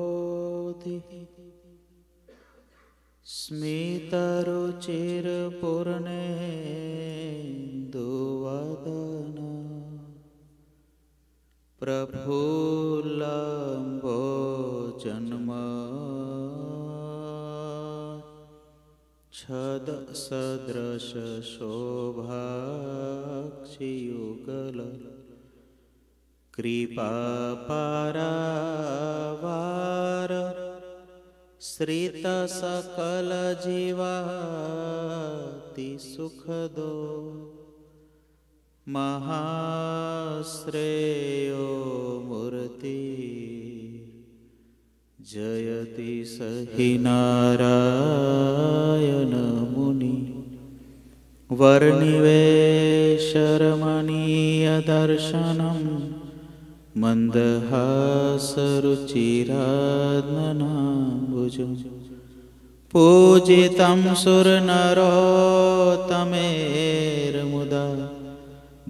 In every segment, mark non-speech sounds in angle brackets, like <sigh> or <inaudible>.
सदानन्दाम्भोधिः स्मितरुचिरपूर्णे प्रफुल्लम्बो जन्म छदसदृशशोभाक्षियुगल कृपापरावार श्रितसकलजीवातिसुखदो महाश्रेयो मूर्ति। जयति स हि नारायणमुनि वर्णिवेशरमणीयदर्शनम् मन्दहासरुचिरात्मनाम्बुजम् पूजितं सुरनरोत्तमेर्मुदा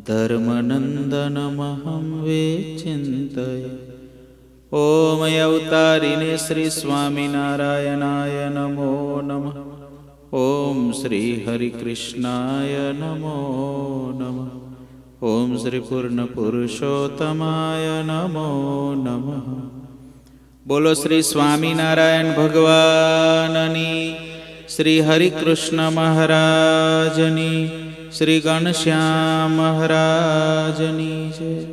धर्मनन्दनमहं विचिन्तय। ॐ अवतारिणे श्रीस्वामिनारायणाय नमो नमः। ॐ श्रीहरिकृष्णाय नमो नमः ઓમ શ્રી પૂર્ણ પુરુષોત્તમાય નમો નમઃ બોલો શ્રી સ્વામિનારાયણ ભગવાનની શ્રી હરિકૃષ્ણ મહારાજની શ્રી ગણશ્યામ મહારાજની છે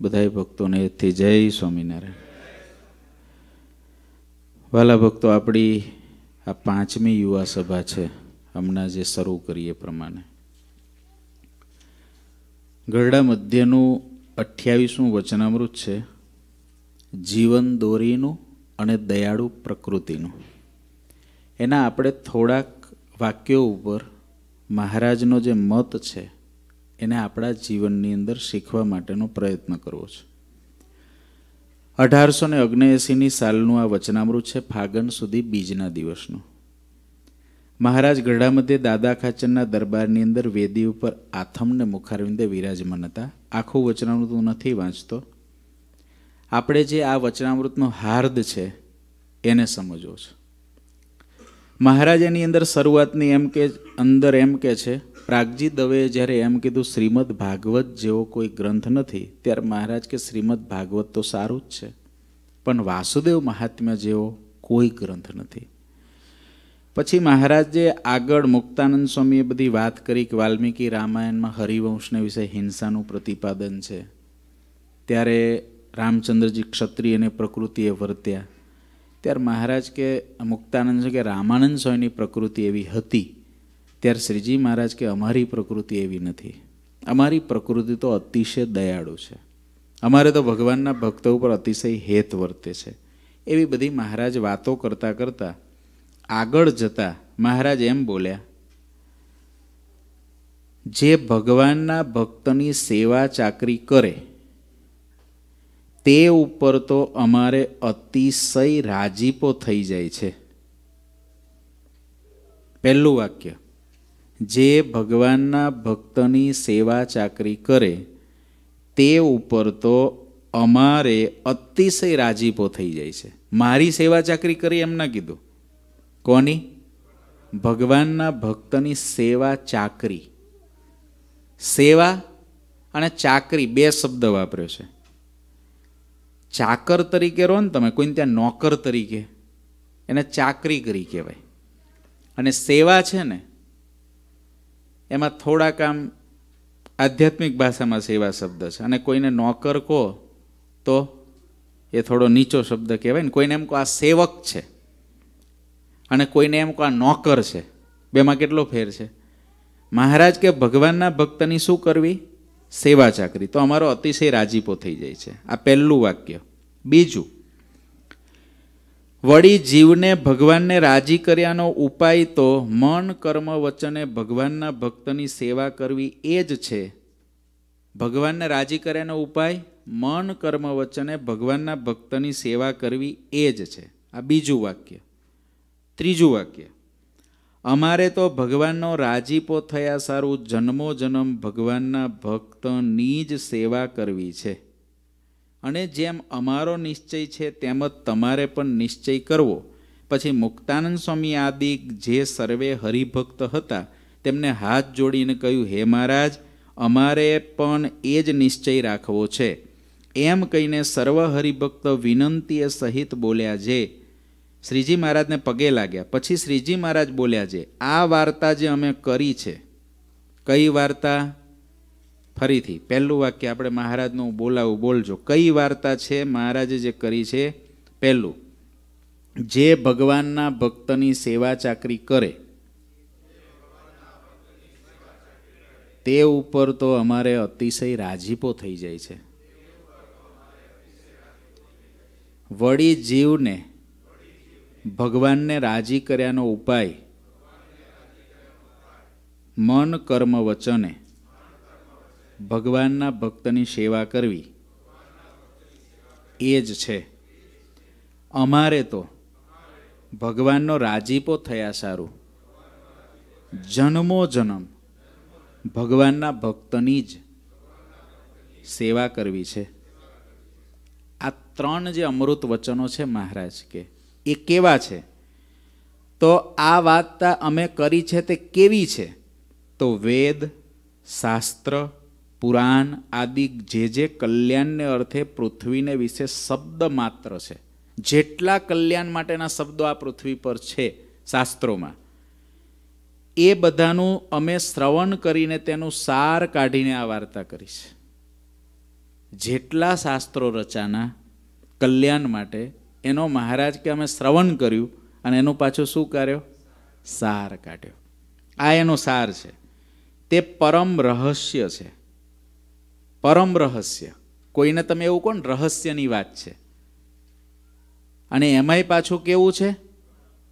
બધા ભક્તોને એથી જય સ્વામિનારાયણ વાલા ભક્તો, આપણી આ પાંચમી યુવા સભા છે. હમણાં જે શરૂ કરીએ પ્રમાણે. ગરડા મધ્યનું અઠ્યાવીસમું વચનામૃત છે, જીવન દોરીનું અને દયાળુ પ્રકૃતિનું. એના આપણે થોડાક વાક્યો ઉપર મહારાજનો જે મત છે, એને આપણા જીવનની અંદર શીખવા માટેનો પ્રયત્ન કરવો છે. અઢારસો ને ઓગણએંસીની સાલનું આ વચનામૃત છે, ફાગણ સુધી બીજના દિવસનું. મહારાજ ગઢા મધ્યે દાદા ખાચરના દરબારની અંદર વેદી ઉપર આથમને મુખારવિંદે વિરાજમાન હતા. આખું વચનામૃત હું નથી વાંચતો. આપણે જે આ વચનામૃતનો હાર્દ છે, એને સમજવો છે. મહારાજ એની અંદર શરૂઆતની એમ કે, અંદર એમ કે છે, પ્રાગજી દવેએ જ્યારે એમ કીધું, શ્રીમદ ભાગવત જેવો કોઈ ગ્રંથ નથી, ત્યારે મહારાજ કે, શ્રીમદ ભાગવત તો સારું જ છે, પણ વાસુદેવ મહાત્મ્ય જેવો કોઈ ગ્રંથ નથી. પછી મહારાજે આગળ મુક્તાનંદ સ્વામીએ બધી વાત કરી કે વાલ્મીકી રામાયણમાં હરિવંશને વિશે હિંસાનું પ્રતિપાદન છે. ત્યારે રામચંદ્રજી ક્ષત્રિય અને પ્રકૃતિએ વર્ત્યા. ત્યારે મહારાજ કે, મુક્તાનંદ છે કે રામાનંદ સ્વામીની પ્રકૃતિ એવી હતી. ત્યારે શ્રીજી મહારાજ કે, અમારી પ્રકૃતિ એવી નથી. અમારી પ્રકૃતિ તો અતિશય દયાળુ છે. અમારે તો ભગવાનના ભક્તો ઉપર અતિશય હેત વર્તે છે. એવી બધી મહારાજ વાતો કરતાં કરતાં આગળ જતા મહારાજ એમ બોલ્યા, જે ભગવાનના ભક્તની સેવા ચાકરી કરે, તે ઉપર તો અમારે અતિશય રાજીપો થઈ જાય છે. પહેલું વાક્ય, જે ભગવાનના ભક્તની સેવા ચાકરી કરે, તે ઉપર તો અમારે અતિશય રાજીપો થઈ જાય છે. મારી સેવા ચાકરી કરી એમ ના કીધું. કોની? ભગવાનના ભક્તની સેવા ચાકરી. સેવા અને ચાકરી બે શબ્દ વાપર્યો છે. ચાકર તરીકે રહો ને તમે, કોઈને ત્યાં નોકર તરીકે. એને ચાકરી કરી કહેવાય. અને સેવા છે ને, એમાં થોડાક આમ આધ્યાત્મિક ભાષામાં સેવા શબ્દ છે. અને કોઈને નોકર કહો તો એ થોડો નીચો શબ્દ કહેવાય ને, કોઈને એમ કહો આ સેવક છે. અને કોઈને એમ કહો આ નોકર છે. બેમાં કેટલો ફેર છે? મહારાજ કે ભગવાનના ભક્તની શું કરવી? સેવા ચાકરી. તો અમારો અતિશય રાજીપો થઈ જાય છે. આ પહેલું વાક્ય. બીજું. વળી જીવને ભગવાનને રાજી કર્યાનો ઉપાય તો મન, કર્મ, વચને ભગવાનના ભક્તની સેવા કરવી એ જ છે. ભગવાનને રાજી કર્યાનો ઉપાય, મન, કર્મ, વચને ભગવાનના ભક્તની સેવા કરવી એ જ છે. આ બીજું વાક્ય. ત્રીજું વાક્ય. અમારે તો ભગવાનનો રાજીપો થયા સારું, જન્મો જન્મ ભગવાનના ભક્તની જ સેવા કરવી છે. અને જેમ અમારો નિશ્ચય છે, તેમ જ તમારે પણ નિશ્ચય કરવો. પછી મુક્તાનંદ સ્વામી આદિ જે સર્વે હરિભક્ત હતા, તેમને હાથ જોડીને કહ્યું, હે મહારાજ, અમારે પણ એ જ નિશ્ચય રાખવો છે. એમ કહીને સર્વ હરિભક્ત વિનંતીએ સહિત બોલ્યા છે શ્રીજી મહારાજને પગે લાગ્યા. પછી શ્રીજી મહારાજ બોલ્યા છે, આ વાર્તા જે અમે કરી છે, કઈ વાર્તા? ફરીથી, પહેલું વાક્ય આપણે મહારાજનું બોલાવું, બોલજો. કઈ વાર્તા છે મહારાજે જે કરી છે? પહેલું, જે ભગવાનના ભક્તની સેવા ચાકરી કરે, તે ઉપર તો અમારે અતિશય રાજીપો થઈ જાય છે. વળી જીવને ભગવાનને રાજી કર્યાનો ઉપાય. મન કર્મ વચને. ભગવાનના ભક્તની સેવા કરવી. એ જ છે. અમારે તો ભગવાનનો રાજીપો થયા સારું. જન્મો જન્મ ભગવાનના ભક્તની જ સેવા કરવી છે. આ ત્રણ જે અમૃત વચનો છે મહારાજ કે એ કેવા છે? તો આ વાત અમે કરી છે તે કેવી છે? તો વેદ, શાસ્ત્ર, પુરાણ આદિ જે જે કલ્યાણને અર્થે પૃથ્વીને વિશે શબ્દ માત્ર છે. જેટલા કલ્યાણ માટેના શબ્દો આ પૃથ્વી પર છે શાસ્ત્રોમાં, એ બધાનું અમે શ્રવણ કરીને તેનું સાર કાઢીને આ વાર્તા કરી છે. જેટલા શાસ્ત્રો રચાના કલ્યાણ માટે એનો મહારાજ કે અમે શ્રવણ કર્યું અને એનું પાછું શું કર્યો? સાર કાઢ્યો. આ એનો સાર છે. તે પરમ રહસ્ય છે. પરમ રહસ્ય. કોઈને તમે એવું કોણ રહસ્યની વાત છે. અને એમાંય પાછું કેવું છે?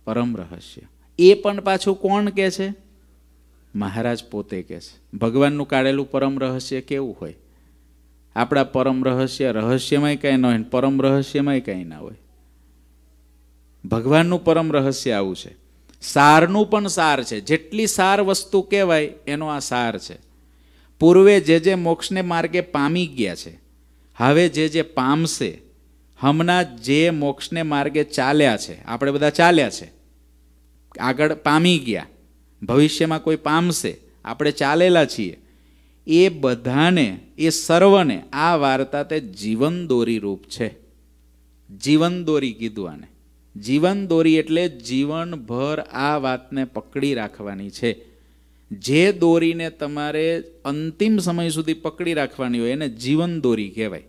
પરમ રહસ્ય. એ પણ પાછું કોણ કે છે? મહારાજ પોતે કે છે. ભગવાનનું કાઢેલું પરમ રહસ્ય કેવું હોય? આપણા પરમ રહસ્ય, રહસ્યમાંય કંઈ ન હોય પરમ રહસ્યમાંય કંઈ ના હોય. ભગવાનનું પરમ રહસ્ય આવું છે. સારનું પણ સાર છે. જેટલી સાર વસ્તુ કહેવાય, એનો આ સાર છે. પૂર્વે જે જે મોક્ષને માર્ગે પામી ગયા છે, હવે જે જે પામશે, હમણાં જે મોક્ષને માર્ગે ચાલ્યા છે, આપણે બધા ચાલ્યા છે. આગળ પામી ગયા. ભવિષ્યમાં કોઈ પામશે, આપણે ચાલેલા છીએ. એ બધાને, એ સર્વને આ વાર્તા તે જીવન દોરી રૂપ છે. જીવન દોરી કીધું આને જીવન દોરી એટલે જીવનભર આ વાતને પકડી રાખવાની છે. જે દોરીને તમારે અંતિમ સમય સુધી પકડી રાખવાની હોય એને જીવન દોરી કહેવાય.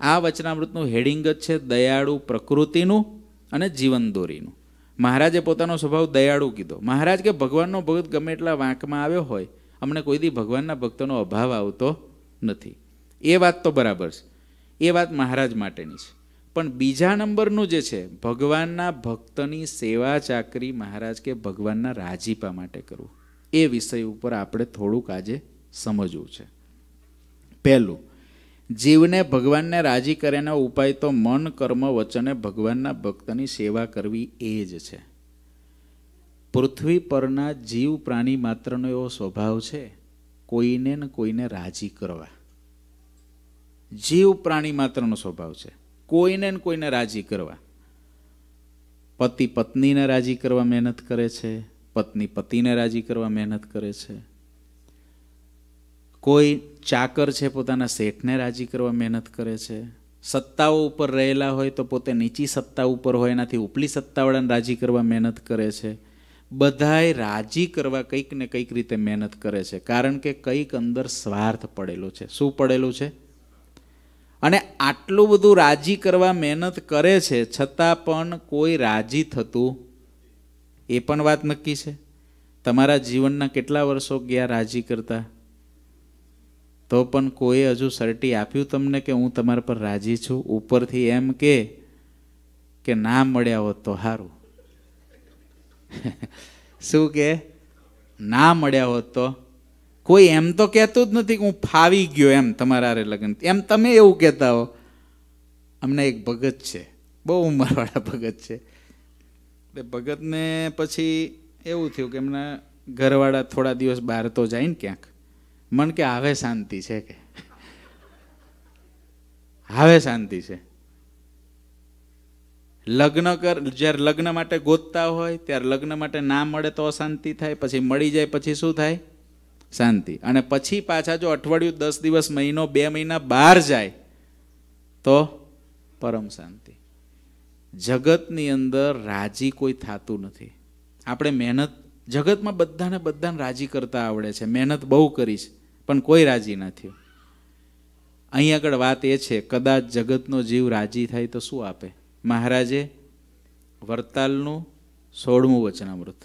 આ વચનામૃતનું હેડિંગ જ છે દયાળુ પ્રકૃતિનું અને જીવન દોરીનું મહારાજે પોતાનો સ્વભાવ દયાળુ કીધો. મહારાજ કે ભગવાનનો ભગત ગમે એટલા વાંકમાં આવ્યો હોય, અમને કોઈ દી ભગવાનના ભક્તોનો અભાવ આવતો નથી. એ વાત તો બરાબર છે. એ વાત મહારાજ માટેની છે. પણ બીજા નંબરનું જે છે, ભગવાનના ભક્તની સેવા ચાકરી મહારાજ કે ભગવાનના રાજીપા માટે કરવું. એ વિષય ઉપર આપણે થોડુંક આજે સમજવું છે. પહેલું, જીવને ભગવાનને રાજી કરેના ઉપાય તો મન, કર્મ, વચને ભગવાનના ભક્તની સેવા કરવી એ જ છે. પૃથ્વી પરના જીવ પ્રાણી માત્રનો એવો સ્વભાવ છે, કોઈને ને કોઈને રાજી કરવા. જીવ પ્રાણી માત્રનો સ્વભાવ છે. કોઈને ને કોઈને રાજી કરવા. પતિ પત્નીને રાજી કરવા મહેનત કરે છે, પત્ની પતિને રાજી કરવા મહેનત કરે છે. કોઈ ચાકર છે પોતાના શેઠને રાજી કરવા મહેનત કરે છે. સત્તાઓ ઉપર રહેલા હોય તો પોતે નીચી સત્તા ઉપર હોય, એનાથી ઉપલી સત્તાવાળાને રાજી કરવા મહેનત કરે છે. બધાએ રાજી કરવા કંઈક ને કંઈક રીતે મહેનત કરે છે. કારણ કે કંઈક અંદર સ્વાર્થ પડેલો છે. શું પડેલું છે? અને આટલું બધું રાજી કરવા મહેનત કરે છે, છતાં પણ કોઈ રાજી થતું એ પણ વાત નક્કી છે. તમારા જીવનના કેટલા વર્ષો ગયા રાજી કરતા? તો પણ કોઈ હજુ સર્ટી આપ્યું તમને કે હું તમારા પર રાજી છું? ઉપરથી એમ કે કે ના મળ્યા હોત તો સારું <laughs> શું કે? ના મળ્યા હોત તો? કોઈ એમ તો કહેતું જ નથી કે હું ફાવી ગયો એમ તમારા હારે લગ્ન. એમ તમે એવું કહેતા હો. અમને એક ભગત છે. બહુ ઉંમરવાળા ભગત છે. એટલે ભગતને પછી એવું થયું કે એમના ઘરવાળા થોડા દિવસ બહાર તો જાય ને ક્યાંક. મન કે હવે શાંતિ છે કે. હવે શાંતિ છે. લગ્ન કર, જ્યારે લગ્ન માટે ગોતતા હોય, ત્યારે લગ્ન માટે ના મળે તો અશાંતિ થાય, પછી મળી જાય, પછી શું થાય? શાંતિ. અને પછી પાછા જો અઠવાડિયું, દસ દિવસ, મહિનો, બે મહિના બહાર જાય, તો પરમ શાંતિ. જગતની અંદર રાજી કોઈ થતું નથી. આપણે મહેનત, જગતમાં બધાને બધાને રાજી કરતા આવડે છે. મહેનત બહુ કરી છે, પણ કોઈ રાજી ન થયું. અહીં આગળ વાત એ છે, કદાચ જગતનો જીવ રાજી થાય તો શું આપે? મહારાજે વરતાલનું સોળમું વચનામૃત.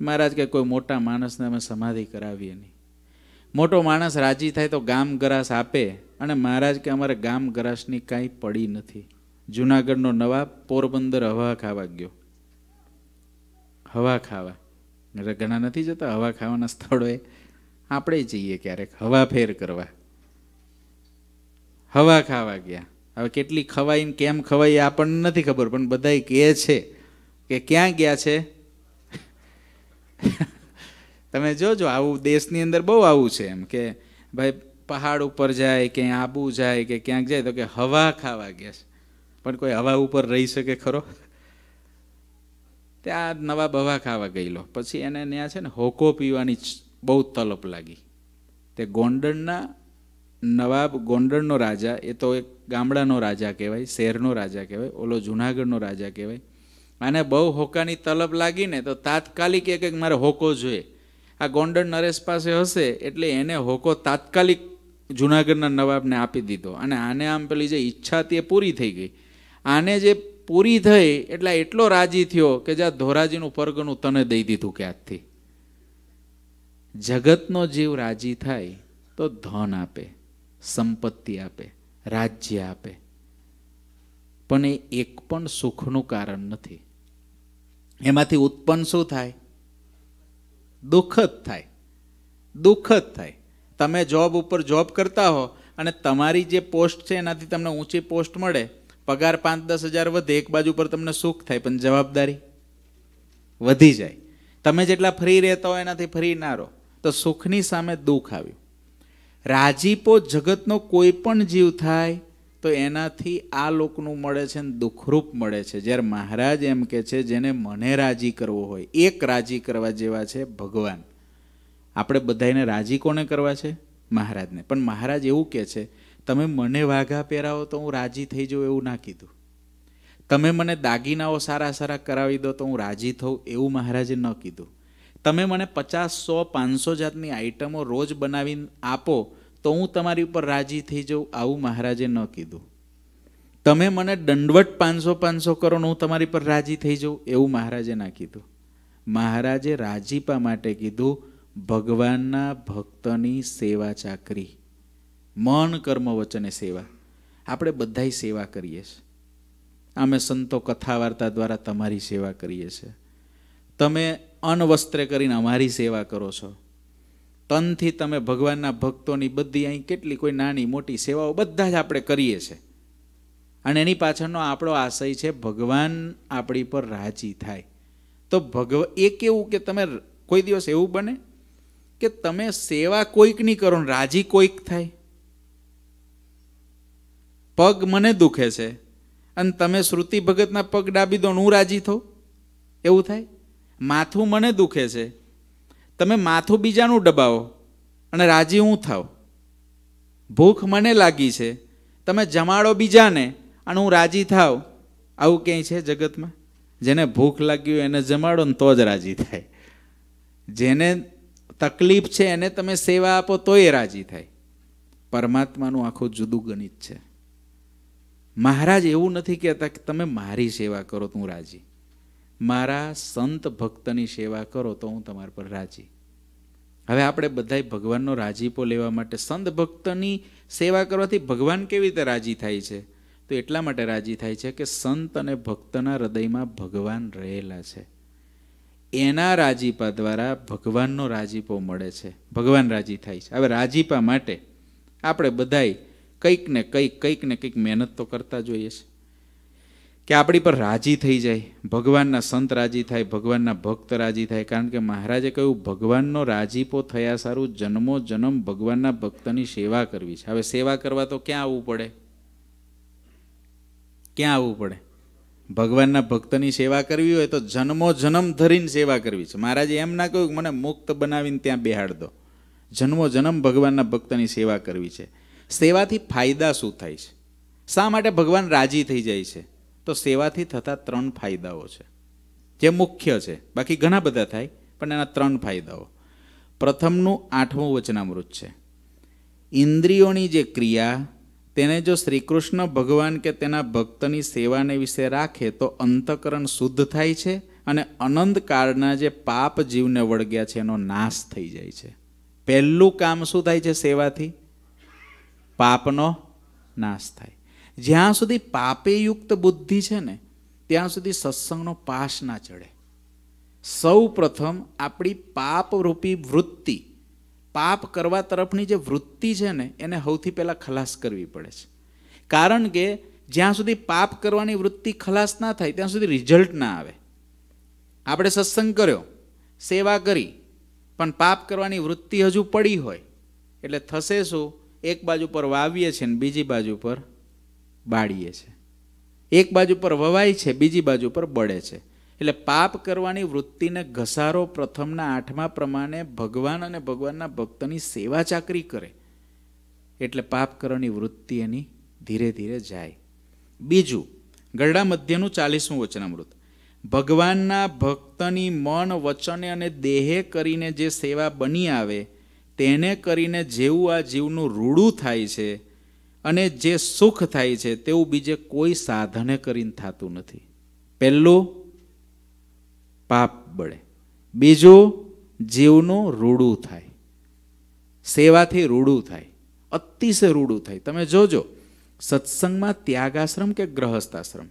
મહારાજ કે કોઈ મોટા માણસને અમે સમાધિ કરાવીએ નહીં. મોટો માણસ રાજી થાય તો ગામ ગરાસ આપે અને મહારાજ કે અમારે ગામ ગરાસની કાંઈ પડી નથી. જુનાગઢનો નવાબ પોરબંદર હવા ખાવા ગયો. હવા ખાવા. એટલે ઘણા નથી જતા? હવા ખાવાના સ્થળોએ આપણે જઈએ ક્યારેક. હવા ફેર કરવા. હવા ખાવા ગયા. હવે કેટલી ખવાઈ ને કેમ ખવાઈ આપણને નથી ખબર, પણ બધા કહે છે કે ક્યાં ગયા છે? તમે જોજો, આવું દેશની અંદર બહુ આવું છે એમ કે ભાઈ પહાડ ઉપર જાય કે આબુ જાય કે ક્યાંક જાય તો કે હવા ખાવા ગયા છે. પણ કોઈ હવા ઉપર રહી શકે ખરો? ત્યાં નવા બવા ખાવા ગયેલો. પછી એને ત્યાં છે ને હોકો પીવાની બહુ તલપ લાગી. તે ગોંડણના નવાબ ગોંડળનો રાજા, એ તો એક ગામડાનો રાજા કહેવાય, શહેરનો રાજા કહેવાય, ઓલો જુનાગઢનો રાજા કહેવાય. આને બહુ હોકાની તલબ લાગીને તો તાત્કાલિક એક એક મારે હોકો જોઈએ. આ ગોંડલ નરેશ પાસે હશે એટલે એને હોકો તાત્કાલિક જુનાગઢના નવાબને આપી દીધો. અને આને આમ પેલી જે ઈચ્છા તે પૂરી થઈ ગઈ. આને જે પૂરી થઈ એટલે એટલો રાજી થયો કે જ્યાં ધોરાજીનું પરગણું તને દઈ દીધું કે આજથી. જગતનો જીવ રાજી થાય તો ધન આપે, સંપત્તિ આપે, રાજ્ય આપે. પણ એ એક પણ સુખનું કારણ નથી. એમાંથી ઉત્પન્ન શું થાય? દુઃખ જ થાય. દુઃખ જ થાય. તમે જોબ ઉપર જોબ કરતા હો અને તમારી જે પોસ્ટ છે એનાથી તમને ઊંચી પોસ્ટ મળે. પગાર પાંચ દસ હજાર વધે, એક બાજુ પર તમને સુખ થાય, પણ જવાબદારી વધી જાય. તમે જેટલા ફ્રી રહેતા હો એનાથી ફ્રી ના રહો. તો સુખની સામે દુઃખ આવ્યું. રાજીપો જગતનો કોઈ પણ જીવ થાય તો એનાથી આ લોકનું મળે છે ને દુઃખરૂપ મળે છે. જ્યારે મહારાજ એમ કે છે, જેને મને રાજી કરવો હોય, એક રાજી કરવા જેવા છે ભગવાન. આપણે બધાને રાજી કોને કરવા છે? મહારાજને. પણ મહારાજ એવું કહે છે, તમે મને વાઘા પહેરાવો તો હું રાજી થઈ જાઉં એવું ના કીધું. તમે મને દાગીનાઓ સારા સારા કરાવી દો તો હું રાજી થઉં એવું મહારાજે ન કીધું. તમે મને પચાસ સો પાંચસો જાતની આઈટમો રોજ બનાવીને આપો તો હું તમારી ઉપર રાજી થઈ જાઉં, આવું મહારાજે ન કીધું. તમે મને દંડવટ પાંચસો પાંચસો કરો હું તમારી પર રાજી થઈ જાઉં, એવું મહારાજે ના કીધું. મહારાજે રાજીપા માટે કીધું, ભગવાનના ભક્તની સેવા ચાકરી. મન, કર્મ, વચને સેવા. આપણે બધાય સેવા કરીએ છીએ. અમે સંતો કથા વાર્તા દ્વારા તમારી સેવા કરીએ છીએ. તમે અનવસ્ત્રે કરીને અમારી સેવા કરો છો. તનથી તમે ભગવાનના ભક્તોની બધી અહીં કેટલી કોઈ નાની મોટી સેવાઓ બધા જ આપણે કરીએ છીએ. અને એની પાછળનો આપણો આશય છે ભગવાન આપણી પર રાજી થાય. તો ભગવ, એ કેવું કે તમે કોઈ દિવસ એવું બને કે તમે સેવા કોઈકની કરો ને રાજી કોઈક થાય. પગ મને દુખે છે અને તમે શ્રુતિ ભગતના પગ ડાબી દો હું રાજી થઉં? એવું થાય? માથું મને દુખે છે. તમે માથું બીજાનું દબાવો અને રાજી હું થાવ ભૂખ મને લાગી છે. તમે જમાડો બીજાને અને હું રાજી થાવ આવું ક્યાંય છે જગતમાં? જેને ભૂખ લાગી હોય એને જમાડો ને તો જ રાજી થાય. જેને તકલીફ છે એને તમે સેવા આપો તોય રાજી થાય. પરમાત્માનું આખું જુદું ગણિત છે. મહારાજ એવું નથી કહેતા કે તમે મારી સેવા કરો તો રાજી. મારા સંત ભક્તની સેવા કરો તો હું તમારા પર રાજી. હવે આપણે બધાય ભગવાનનો રાજીપો લેવા માટે સંત ભક્તની સેવા કરવાથી ભગવાન કેવી રીતે રાજી થાય છે? તો એટલા માટે રાજી થાય છે કે સંત અને ભક્તના હૃદયમાં ભગવાન રહેલા છે. એના રાજીપા દ્વારા ભગવાનનો રાજીપો મળે છે. ભગવાન રાજી થાય છે. હવે રાજીપા માટે આપણે બધાય કંઈક ને કંઈક કંઈક ને કંઈક મહેનત તો કરતા જોઈએ છે. કે આપણી પર રાજી થઈ જાય, ભગવાનના સંત રાજી થાય, ભગવાનના ભક્ત રાજી થાય, કારણ કે મહારાજે કહ્યું, ભગવાનનો રાજીપો થયા સારું, જન્મો જન્મ ભગવાનના ભક્તની સેવા કરવી છે. હવે સેવા કરવા તો ક્યાં આવવું પડે? ક્યાં આવવું પડે? ભગવાનના ભક્તની સેવા કરવી હોય તો જન્મો જન્મ ધરીને સેવા કરવી છે. મહારાજે એમ ના કહ્યું મને મુક્ત બનાવીને ત્યાં બેહાડ દો. જન્મો જન્મ ભગવાનના ભક્તની સેવા કરવી છે. સેવાથી ફાયદા શું થાય છે? શા માટે ભગવાન રાજી થઈ જાય છે? તો સેવાથી થતા ત્રણ ફાયદાઓ છે. જે મુખ્ય છે. બાકી ઘણા બધા થાય, પણ એના ત્રણ ફાયદાઓ. પ્રથમનું આઠમું વચનામૃત છે. ઇન્દ્રિયોની જે ક્રિયા, તેને જો શ્રીકૃષ્ણ ભગવાન કે તેના ભક્તની સેવાને વિશે રાખે, તો અંતકરણ શુદ્ધ થાય છે અને અનંત કાળના જે પાપ જીવને વળગ્યા છે, એનો નાશ થઈ જાય છે. પહેલું કામ શું થાય છે સેવાથી? પાપનો નાશ થાય. જ્યાં સુધી પાપેયુક્ત બુદ્ધિ છે ને, ત્યાં સુધી સત્સંગનો પાસ ના ચડે. સૌ પ્રથમ આપણી પાપરૂપી વૃત્તિ, પાપ કરવા તરફની જે વૃત્તિ છે ને, એને સૌથી પહેલાં ખલાસ કરવી પડે છે. કારણ કે જ્યાં સુધી પાપ કરવાની વૃત્તિ ખલાસ ના થાય, ત્યાં સુધી રિઝલ્ટ ના આવે. આપણે સત્સંગ કર્યો, સેવા કરી, પણ પાપ કરવાની વૃત્તિ હજુ પડી હોય, એટલે થશે શું? એક બાજુ પર વાવીએ છીએ ને બીજી બાજુ પર બાળીએ છે. એક બાજુ પર વવાય છે, બીજી બાજુ પર બળે છે. એટલે પાપ કરવાની વૃત્તિને ઘસારો પ્રથમના આઠમા પ્રમાણે ભગવાન અને ભગવાનના ભક્તની સેવા ચાકરી કરે. એટલે પાપ કરવાની વૃત્તિ એની ધીરે ધીરે જાય. બીજું, ગરડા મધ્યનું ચાલીસમું વચનામૃત. ભગવાનના ભક્તની મન, વચને અને દેહે કરીને જે સેવા બની આવે, તેને કરીને જેવું આ જીવનું રૂડું થાય છે અને જે સુખ થાય છે તેવું બીજે કોઈ સાધને કરીને થતું નથી. પહેલું, પાપ બળે. બીજું, જીવનું રૂડું થાય. સેવાથી રૂડું થાય. અતિશય રૂડું થાય. તમે જોજો, સત્સંગમાં ત્યાગાશ્રમ કે ગ્રહસ્થાશ્રમ?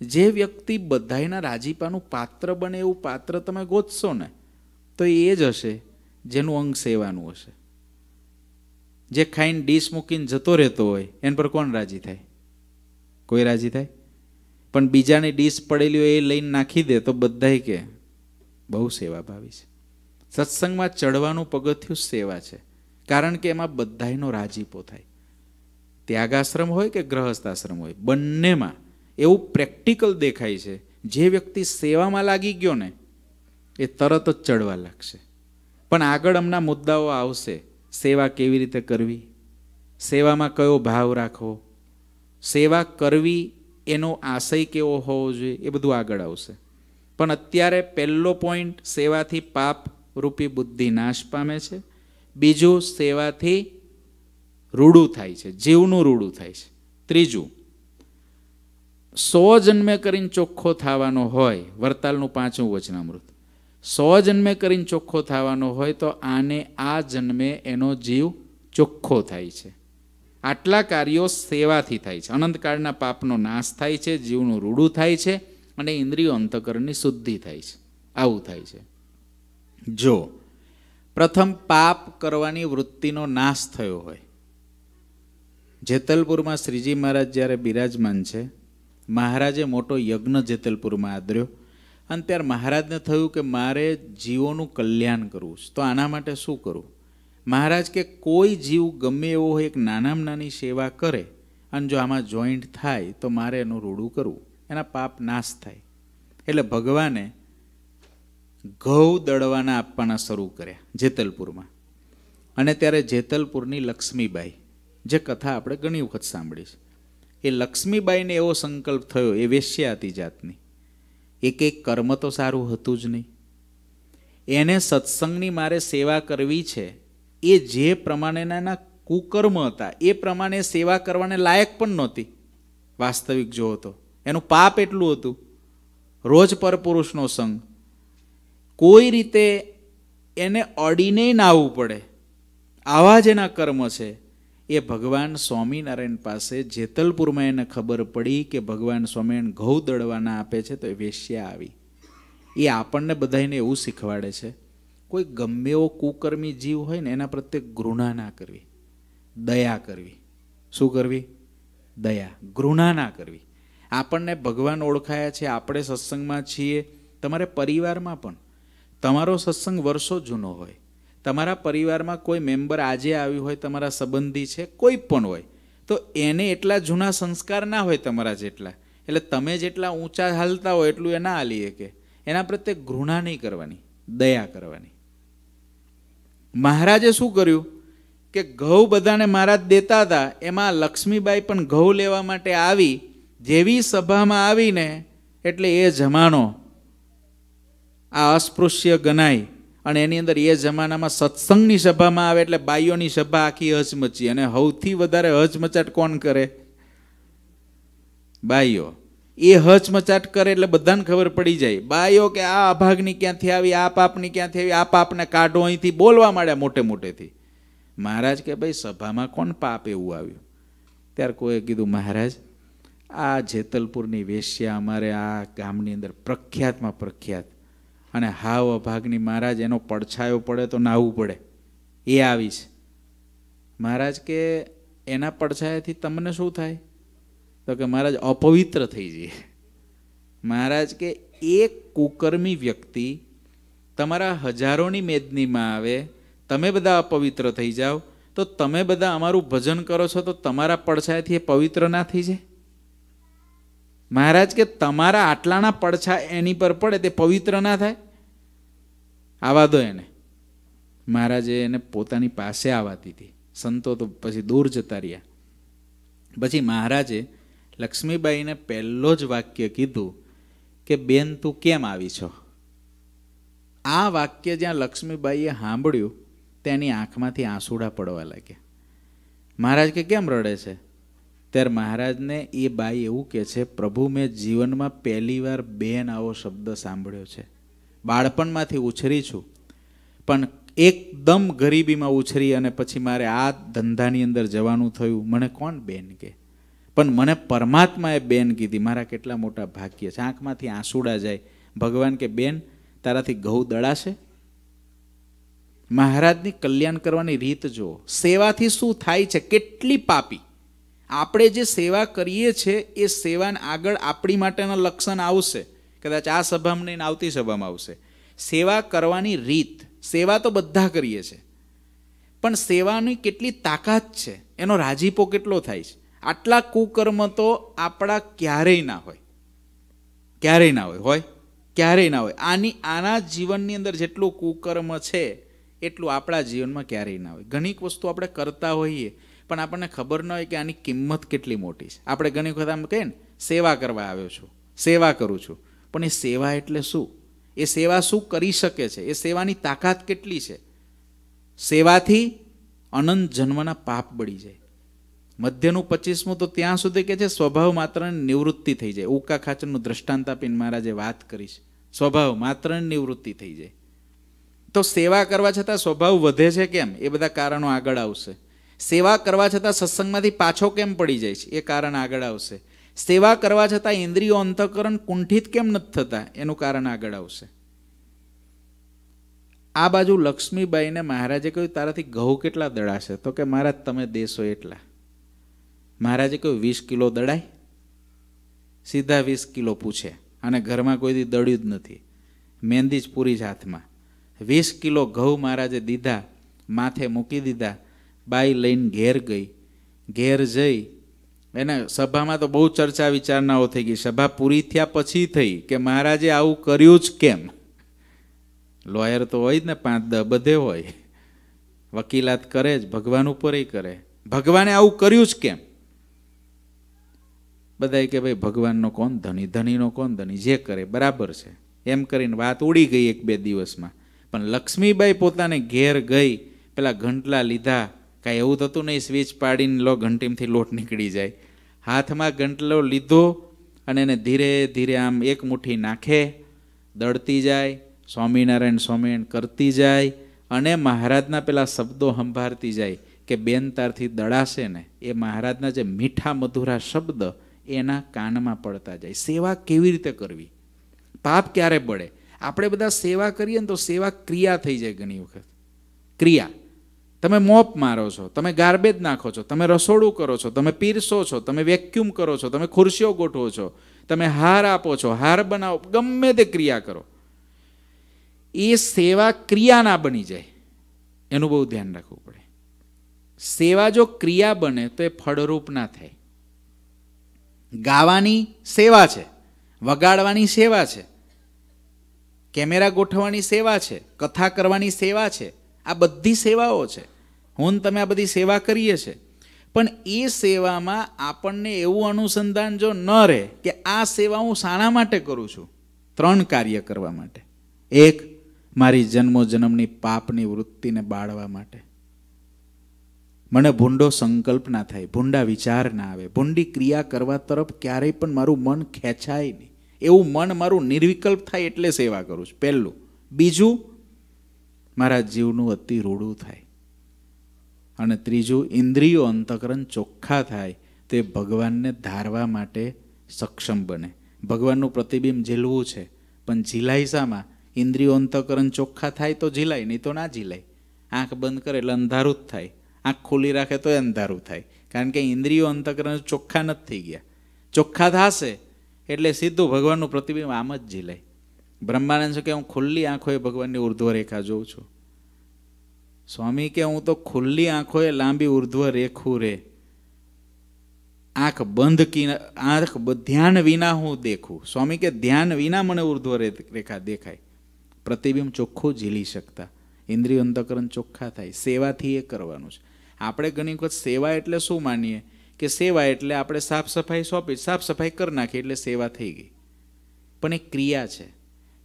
જે વ્યક્તિ બધાયના રાજીપાનું પાત્ર બને એવું પાત્ર તમે ગોતશો ને, તો એ જ હશે, જેનું અંગ સેવાનું હશે. જે ખાઈને ડીશ મૂકીને જતો રહેતો હોય, એના પર કોણ રાજી થાય? કોઈ રાજી થાય? પણ બીજાની ડીશ પડેલી હોય એ લઈને નાખી દે તો બધાય કે, બહુ સેવા ભાવી છે. સત્સંગમાં ચડવાનું પગથિયું સેવા છે, કારણ કે એમાં બધાયનો રાજીપો થાય. ત્યાગાશ્રમ હોય કે ગ્રહસ્થાશ્રમ હોય, બંનેમાં એવું પ્રેક્ટિકલ દેખાય છે, જે વ્યક્તિ સેવામાં લાગી ગયો ને, એ તરત જ ચડવા લાગશે. પણ આગળ હમણાં મુદ્દાઓ આવશે. સેવા કેવી રીતે કરવી? સેવામાં કયો ભાવ રાખવો? સેવા કરવી એનો આશય કેવો હોવો જોઈએ એ બધું આગળ આવશે. પણ અત્યારે પહેલો પોઈન્ટ સેવાથી પાપ રૂપી બુદ્ધિ નાશ પામે છે. બીજું સેવાથી રૂડું થાય છે, જીવનું રૂડું થાય છે. ત્રીજું, સો જન્મે કરીને ચોખ્ખો થવાનો હોય, વરતાલનું પાંચમું વચનામૃત. સો જન્મે કરીને ચોખ્ખો થવાનો હોય તો આને આ જન્મે એનો જીવ ચોખ્ખો થાય છે. આટલા કાર્યો સેવાથી થાય છે. અનંતકાળના પાપનો નાશ થાય છે, જીવનું રૂડું થાય છે અને ઇન્દ્રિયો અંતકરણની શુદ્ધિ થાય છે. આવું થાય છે. જો પ્રથમ પાપ કરવાની વૃત્તિનો નાશ થયો હોય. જેતલપુરમાં શ્રીજી મહારાજ જ્યારે બિરાજમાન છે, મહારાજે મોટો યજ્ઞ જેતલપુરમાં આદર્યો. અને ત્યારે મહારાજને થયું કે મારે જીવોનું કલ્યાણ કરવું છે. તો આના માટે શું કરવું મહારાજ કે કોઈ જીવ ગમે એવો હોય, એક નાનામાં નાની સેવા કરે અને જો આમાં જોઈન્ટ થાય, તો મારે એનું રૂડું કરવું. એના પાપ નાશ થાય. એટલે ભગવાને ઘઉં દળવાના આપવાના શરૂ કર્યા જેતલપુરમાં. અને ત્યારે જેતલપુરની લક્ષ્મીબાઈ, જે કથા આપણે ઘણી વખત સાંભળી છે. એ લક્ષ્મીબાઈને એવો સંકલ્પ થયો, એ વેશ્યા હતી જાતની. એક એક કર્મ તો સારું હતું જ નહીં. એને સત્સંગની મારે સેવા કરવી છે. એ જે પ્રમાણેના કુકર્મ હતા, એ પ્રમાણે સેવા કરવાને લાયક પણ નહોતી. વાસ્તવિક જો હતો એનું પાપ એટલું હતું. રોજ પરપુરુષનો સંગ. કોઈ રીતે એને અડીને ના આવવું પડે. આવા જ એના કર્મ છે. એ ભગવાન સ્વામિનારાયણ પાસે જેતલપુરમાં એને ખબર પડી કે ભગવાન સ્વામિનારાયણ ઘઉં દળવાના આપે છે તો એ વેશ્યા આવી. એ આપણને બધાને એવું શીખવાડે છે, કોઈ ગમે એવો કુકર્મી જીવ હોય ને એના પ્રત્યે ઘૃણા ના કરવી, દયા કરવી. શું કરવી? દયા, ઘૃણા ના કરવી. આપણને ભગવાન ઓળખાયા છે, આપણે સત્સંગમાં છીએ, તમારે પરિવારમાં પણ. તમારો સત્સંગ વર્ષો જૂનો હોય. તમારા પરિવારમાં કોઈ મેમ્બર આજે આવ્યું હોય, તમારા સંબંધી છે, કોઈ પણ હોય, તો એને એટલા જૂના સંસ્કાર ના હોય તમારા જેટલા. એટલે તમે જેટલા ઊંચા હાલતા હોય એટલું એ ના હાલી શકે. એના પ્રત્યે ઘૃણા નહીં કરવાની, દયા કરવાની. મહારાજે શું કર્યું? કે ઘઉં બધાને મહારાજ દેતા હતા, એમાં લક્ષ્મીબાઈ પણ ઘઉં લેવા માટે આવી, જેવી સભામાં આવીને, એટલે એ જમાનો આ અસ્પૃશ્ય ગણાય અને એની અંદર એ જમાનામાં સત્સંગની સભામાં આવે એટલે બાઈઓની સભા આખી હચમચી અને સૌથી વધારે હચમચાટ કોણ કરે? બાઈઓ. એ હચમચાટ કરે એટલે બધાને ખબર પડી જાય. બાઈઓ કે આ અભાગની ક્યાંથી આવી, આ પાપની ક્યાંથી આવી, આ પાપને કાઢો અહીંથી બોલવા માંડ્યા મોટે મોટેથી. મહારાજ કે ભાઈ સભામાં કોણ પાપ એવું આવ્યું? ત્યારે કોઈએ કીધું, મહારાજ, આ જેતલપુરની વેશ્યા અમારે આ ગામની અંદર પ્રખ્યાતમાં પ્રખ્યાત અને હાવ અભાગની મહારાજ એનો પડછાયો પડે તો નાહવું પડે. એ આવી છે. મહારાજ કે, એના પડછાયાથી તમને શું થાય? તો કે, મહારાજ, અપવિત્ર થઈ જઈએ. મહારાજ કે, એક કુકર્મી વ્યક્તિ તમારા હજારોની મેદનીમાં આવે, તમે બધા અપવિત્ર થઈ જાઓ, તો તમે બધા અમારું ભજન કરો છો, તો તમારા પડછાયાથી એ પવિત્ર ના થઈ જાય? મહારાજ કે તમારા આટલાના પડછા એની પર પડે તે પવિત્ર ના થાય? આવા દો એને. મહારાજે એને પોતાની પાસે આવવાતી હતી. સંતો તો પછી દૂર જતા રહ્યા. પછી મહારાજે લક્ષ્મીબાઈને પહેલો જ વાક્ય કીધું કે, બેન, તું કેમ આવી છો? આ વાક્ય જ્યાં લક્ષ્મીબાઈએ સાંભળ્યું, તેની આંખમાંથી આંસુડા પડવા લાગ્યા. મહારાજ કે, કેમ રડે છે? ત્યારે મહારાજને એ બાઈ એવું કે છે, પ્રભુ, મેં જીવનમાં પહેલીવાર બેન આવો શબ્દ સાંભળ્યો છે. બાળપણમાંથી ઉછરી છું, પણ એકદમ ગરીબીમાં ઉછરી અને પછી મારે આ ધંધાની અંદર જવાનું થયું. મને કોણ બેન કે પણ મને પરમાત્માએ બેન કીધી. મારા કેટલા મોટા ભાગ્ય છે. આંખમાંથી આંસુડા જાય. ભગવાન કે, બેન, તારાથી ઘઉં દળાશે? મહારાજની કલ્યાણ કરવાની રીત જુઓ. સેવાથી શું થાય છે? કેટલી પાપી. આપણે જે સેવા કરીએ છીએ, એ સેવાને આગળ આપણી માટેના લક્ષણ આવશે. કદાચ આ સભામાં નહીં આવતી સભામાં આવશે. સેવા કરવાની રીત. સેવા તો બધા કરીએ છીએ. પણ સેવાની કેટલી તાકાત છે? એનો રાજીપો કેટલો થાય છે? આટલા કુકર્મ તો આપણા ક્યારેય ના હોય. ક્યારેય ના હોય. હોય? ક્યારેય ના હોય. આની, આના જીવનની અંદર જેટલું કુકર્મ છે, એટલું આપણા જીવનમાં ક્યારેય ના હોય. ઘણીક વસ્તુ આપણે કરતા હોઈએ પણ આપણને ખબર ન હોય કે આની કિંમત કેટલી મોટી છે. આપણે ઘણી વખત આમ કહીએ ને, સેવા કરવા આવ્યો છું, સેવા કરું છું. પણ એ સેવા એટલે શું? એ સેવા શું કરી શકે છે? એ સેવાની તાકાત કેટલી છે? સેવાથી અનંત જન્મના પાપ બળી જાય. મધ્યનું પચીસમું તો ત્યાં સુધી કે છે, સ્વભાવ માત્ર નિવૃત્તિ થઈ જાય. ઉકા ખાચરનું દ્રષ્ટાંત આપીને મહારાજે વાત કરી છે. સ્વભાવ માત્ર નિવૃત્તિ થઈ જાય. તો સેવા કરવા છતાં સ્વભાવ વધે છે કેમ? એ બધા કારણો આગળ આવશે. સેવા કરવા છતાં સત્સંગમાંથી પાછો કેમ પડી જાય છે? એ કારણ આગળ આવશે. સેવા કરવા છતાં ઇન્દ્રિયો અંતઃકરણ કુંઠિત કેમ નથી થતા? એનું કારણ આગળ આવશે. આ બાજુ લક્ષ્મીબાઈને મહારાજે કહ્યું, તારાથી ઘઉં કેટલા દળાશે? તો કે મહારાજ તમે દેશો એટલા. મહારાજે કહ્યું, વીસ કિલો દળાય. સીધા વીસ કિલો પૂછે. અને ઘરમાં કોઈથી દળ્યું જ નથી. મહેંદી જ પૂરી જ હાથમાં. વીસ કિલો ઘઉં મહારાજે દીધા, માથે મૂકી દીધા બાઈ લઈને ઘેર ગઈ. ઘેર જઈ. એને સભામાં તો બહુ ચર્ચા વિચારણાઓ થઈ ગઈ. સભા પૂરી થયા પછી થઈ કે મહારાજે આવું કર્યું જ કેમ? લોયર તો હોય જ ને પાંચ દ બધે હોય. વકીલાત કરે જ, ભગવાન ઉપર કરે. ભગવાને આવું કર્યું જ કેમ? બધા કે ભાઈ, ભગવાનનો કોણ? ધની ધનીનો કોણ? ધની જે કરે, બરાબર છે. એમ કરીને વાત ઉડી ગઈ એક બે દિવસમાં. પણ લક્ષ્મીબાઈ પોતાને ઘેર ગઈ. પેલા ઘંટલા લીધા. કાંઈ એવું થતું નહીં, સ્વિચ પાડીને લો, ઘંટીમથી લોટ નીકળી જાય. હાથમાં ઘંટલો લીધો અને એને ધીરે ધીરે આમ એક મુઠ્ઠી નાખે, દળતી જાય, સ્વામિનારાયણ સ્વામિનારાયણ કરતી જાય અને મહારાજના પેલા શબ્દો સંભાળતી જાય કે બેન તારથી દળાશે ને, એ મહારાજના જે મીઠા મધુરા શબ્દ એના કાનમાં પડતા જાય. સેવા કેવી રીતે કરવી? પાપ ક્યારે બળે આપણે બધા સેવા કરીએ ને તો સેવા ક્રિયા થઈ જાય ઘણી વખત. ક્રિયા. તમે મોપ મારો છો, તમે ગાર્બેજ નાખો છો, તમે રસોડું કરો છો, તમે પીરસો છો, તમે વેક્યુમ કરો છો, તમે ખુરશીઓ ગોઠવો છો, તમે હાર આપો છો, હાર બનાવો, ગમે તે ક્રિયા કરો. એ સેવા ક્રિયા ના બની જાય, એનું બહુ ધ્યાન રાખવું પડે. સેવા જો ક્રિયા બને તો એ ફળરૂપ ના થાય. ગાવાની સેવા છે, વગાડવાની સેવા છે, કેમેરા ગોઠવવાની સેવા છે, કથા કરવાની સેવા છે આ બધી સેવાઓ છે. હું તમે આ બધી સેવા કરીએ છીએ. પણ એ સેવામાં આપણને એવું અનુસંધાન જો ન રહે કે આ સેવા હું શાના માટે કરું છું, ત્રણ કાર્ય કરવા માટે. એક, મારી જન્મો જન્મની પાપની વૃત્તિને બાળવા માટે. મને ભૂંડો સંકલ્પ ના થાય, ભૂંડા વિચાર ના આવે. ભૂંડી ક્રિયા કરવા તરફ ક્યારેય પણ મારું મન ખેંચાય નહીં. એવું મન મારું નિર્વિકલ્પ થાય એટલે સેવા કરું છું. પહેલું. બીજું મારા જીવનું અતિ રૂડું થાય. અને ત્રીજું, ઇન્દ્રિયો અંતકરણ ચોખ્ખા થાય તે ભગવાનને ધારવા માટે સક્ષમ બને. ભગવાનનું પ્રતિબિંબ ઝીલવું છે, પણ ઝીલાય શામાં? ઇન્દ્રિયો અંતકરણ ચોખ્ખા થાય તો ઝીલાય, નહીં તો ના ઝીલાય. આંખ બંધ કરે એટલે અંધારું જ થાય. આંખ ખુલ્લી રાખે તો અંધારું થાય. કારણ કે ઇન્દ્રિયો અંતકરણ ચોખ્ખા નથી થઈ ગયા. ચોખ્ખા થશે એટલે સીધું ભગવાનનું પ્રતિબિંબ આમ જ ઝીલાય. બ્રહ્માનંદ છે કે હું ખુલ્લી આંખોએ ભગવાનની ઉર્ધ્વ રેખા જોઉં છું? સ્વામી કે હું તો ખુલ્લી આંખોએ લાંબી ઉર્ધ્વ રેખું રે. આંખ બંધ કી આંખ ધ્યાન વિના હું દેખું. સ્વામી કે ધ્યાન વિના મને ઉર્ધ્વ રેખા દેખાય. પ્રતિબિંબ ચોખ્ખું ઝીલી શકતા. ઇન્દ્રિય અંતકરણ ચોખ્ખા થાય. સેવાથી એ કરવાનું છે. આપણે ઘણી વખત સેવા એટલે શું માનીએ? કે સેવા એટલે આપણે સાફ સફાઈ સોંપી, સાફ સફાઈ કરી નાખી એટલે સેવા થઈ ગઈ. પણ એ ક્રિયા છે.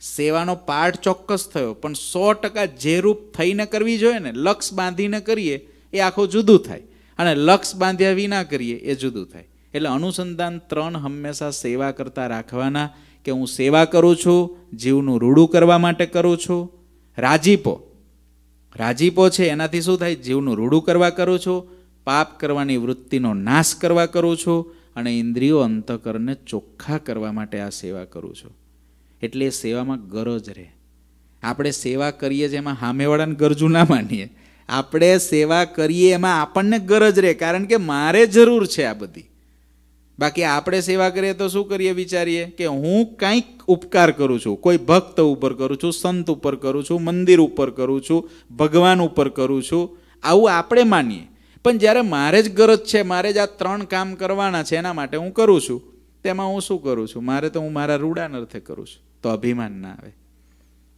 સેવાનો પાઠ ચોક્કસ થયો, પણ સો ટકા જે રૂપ થઈને કરવી જોઈએ ને, લક્ષ બાંધીને કરીએ, એ આખું જુદું થાય. અને લક્ષ બાંધ્યા વિના કરીએ, એ જુદું થાય. એટલે અનુસંધાન ત્રણ હંમેશા સેવા કરતા રાખવાના, કે હું સેવા કરું છું, જીવનું રૂડું કરવા માટે કરું છું. રાજીપો. રાજીપો છે, એનાથી શું થાય? જીવનું રૂડું કરવા કરું છું, પાપ કરવાની વૃત્તિનો નાશ કરવા કરું છું, અને ઇન્દ્રિયો અંતકરને ચોખ્ખા કરવા માટે આ સેવા કરું છું. એટલે સેવામાં ગરજ રહે. આપણે સેવા કરીએ છીએ એમાં સામેવાળાને ગરજુ ના માનીએ. આપણે સેવા કરીએ એમાં આપણને ગરજ રહે, કારણ કે મારે જરૂર છે આ બધી. બાકી આપણે સેવા કરીએ તો શું કરીએ વિચારીએ કે હું કંઈક ઉપકાર કરું છું, કોઈ ભક્ત ઉપર કરું છું, સંત ઉપર કરું છું, મંદિર ઉપર કરું છું, ભગવાન ઉપર કરું છું, આવું આપણે માનીએ. પણ જ્યારે મારે જ ગરજ છે, મારે જ આ ત્રણ કામ કરવાના છે એના માટે હું કરું છું, તેમાં હું શું કરું છું? મારે તો હું મારા રૂડાન અર્થે કરું છું. તો અભિમાન ના આવે.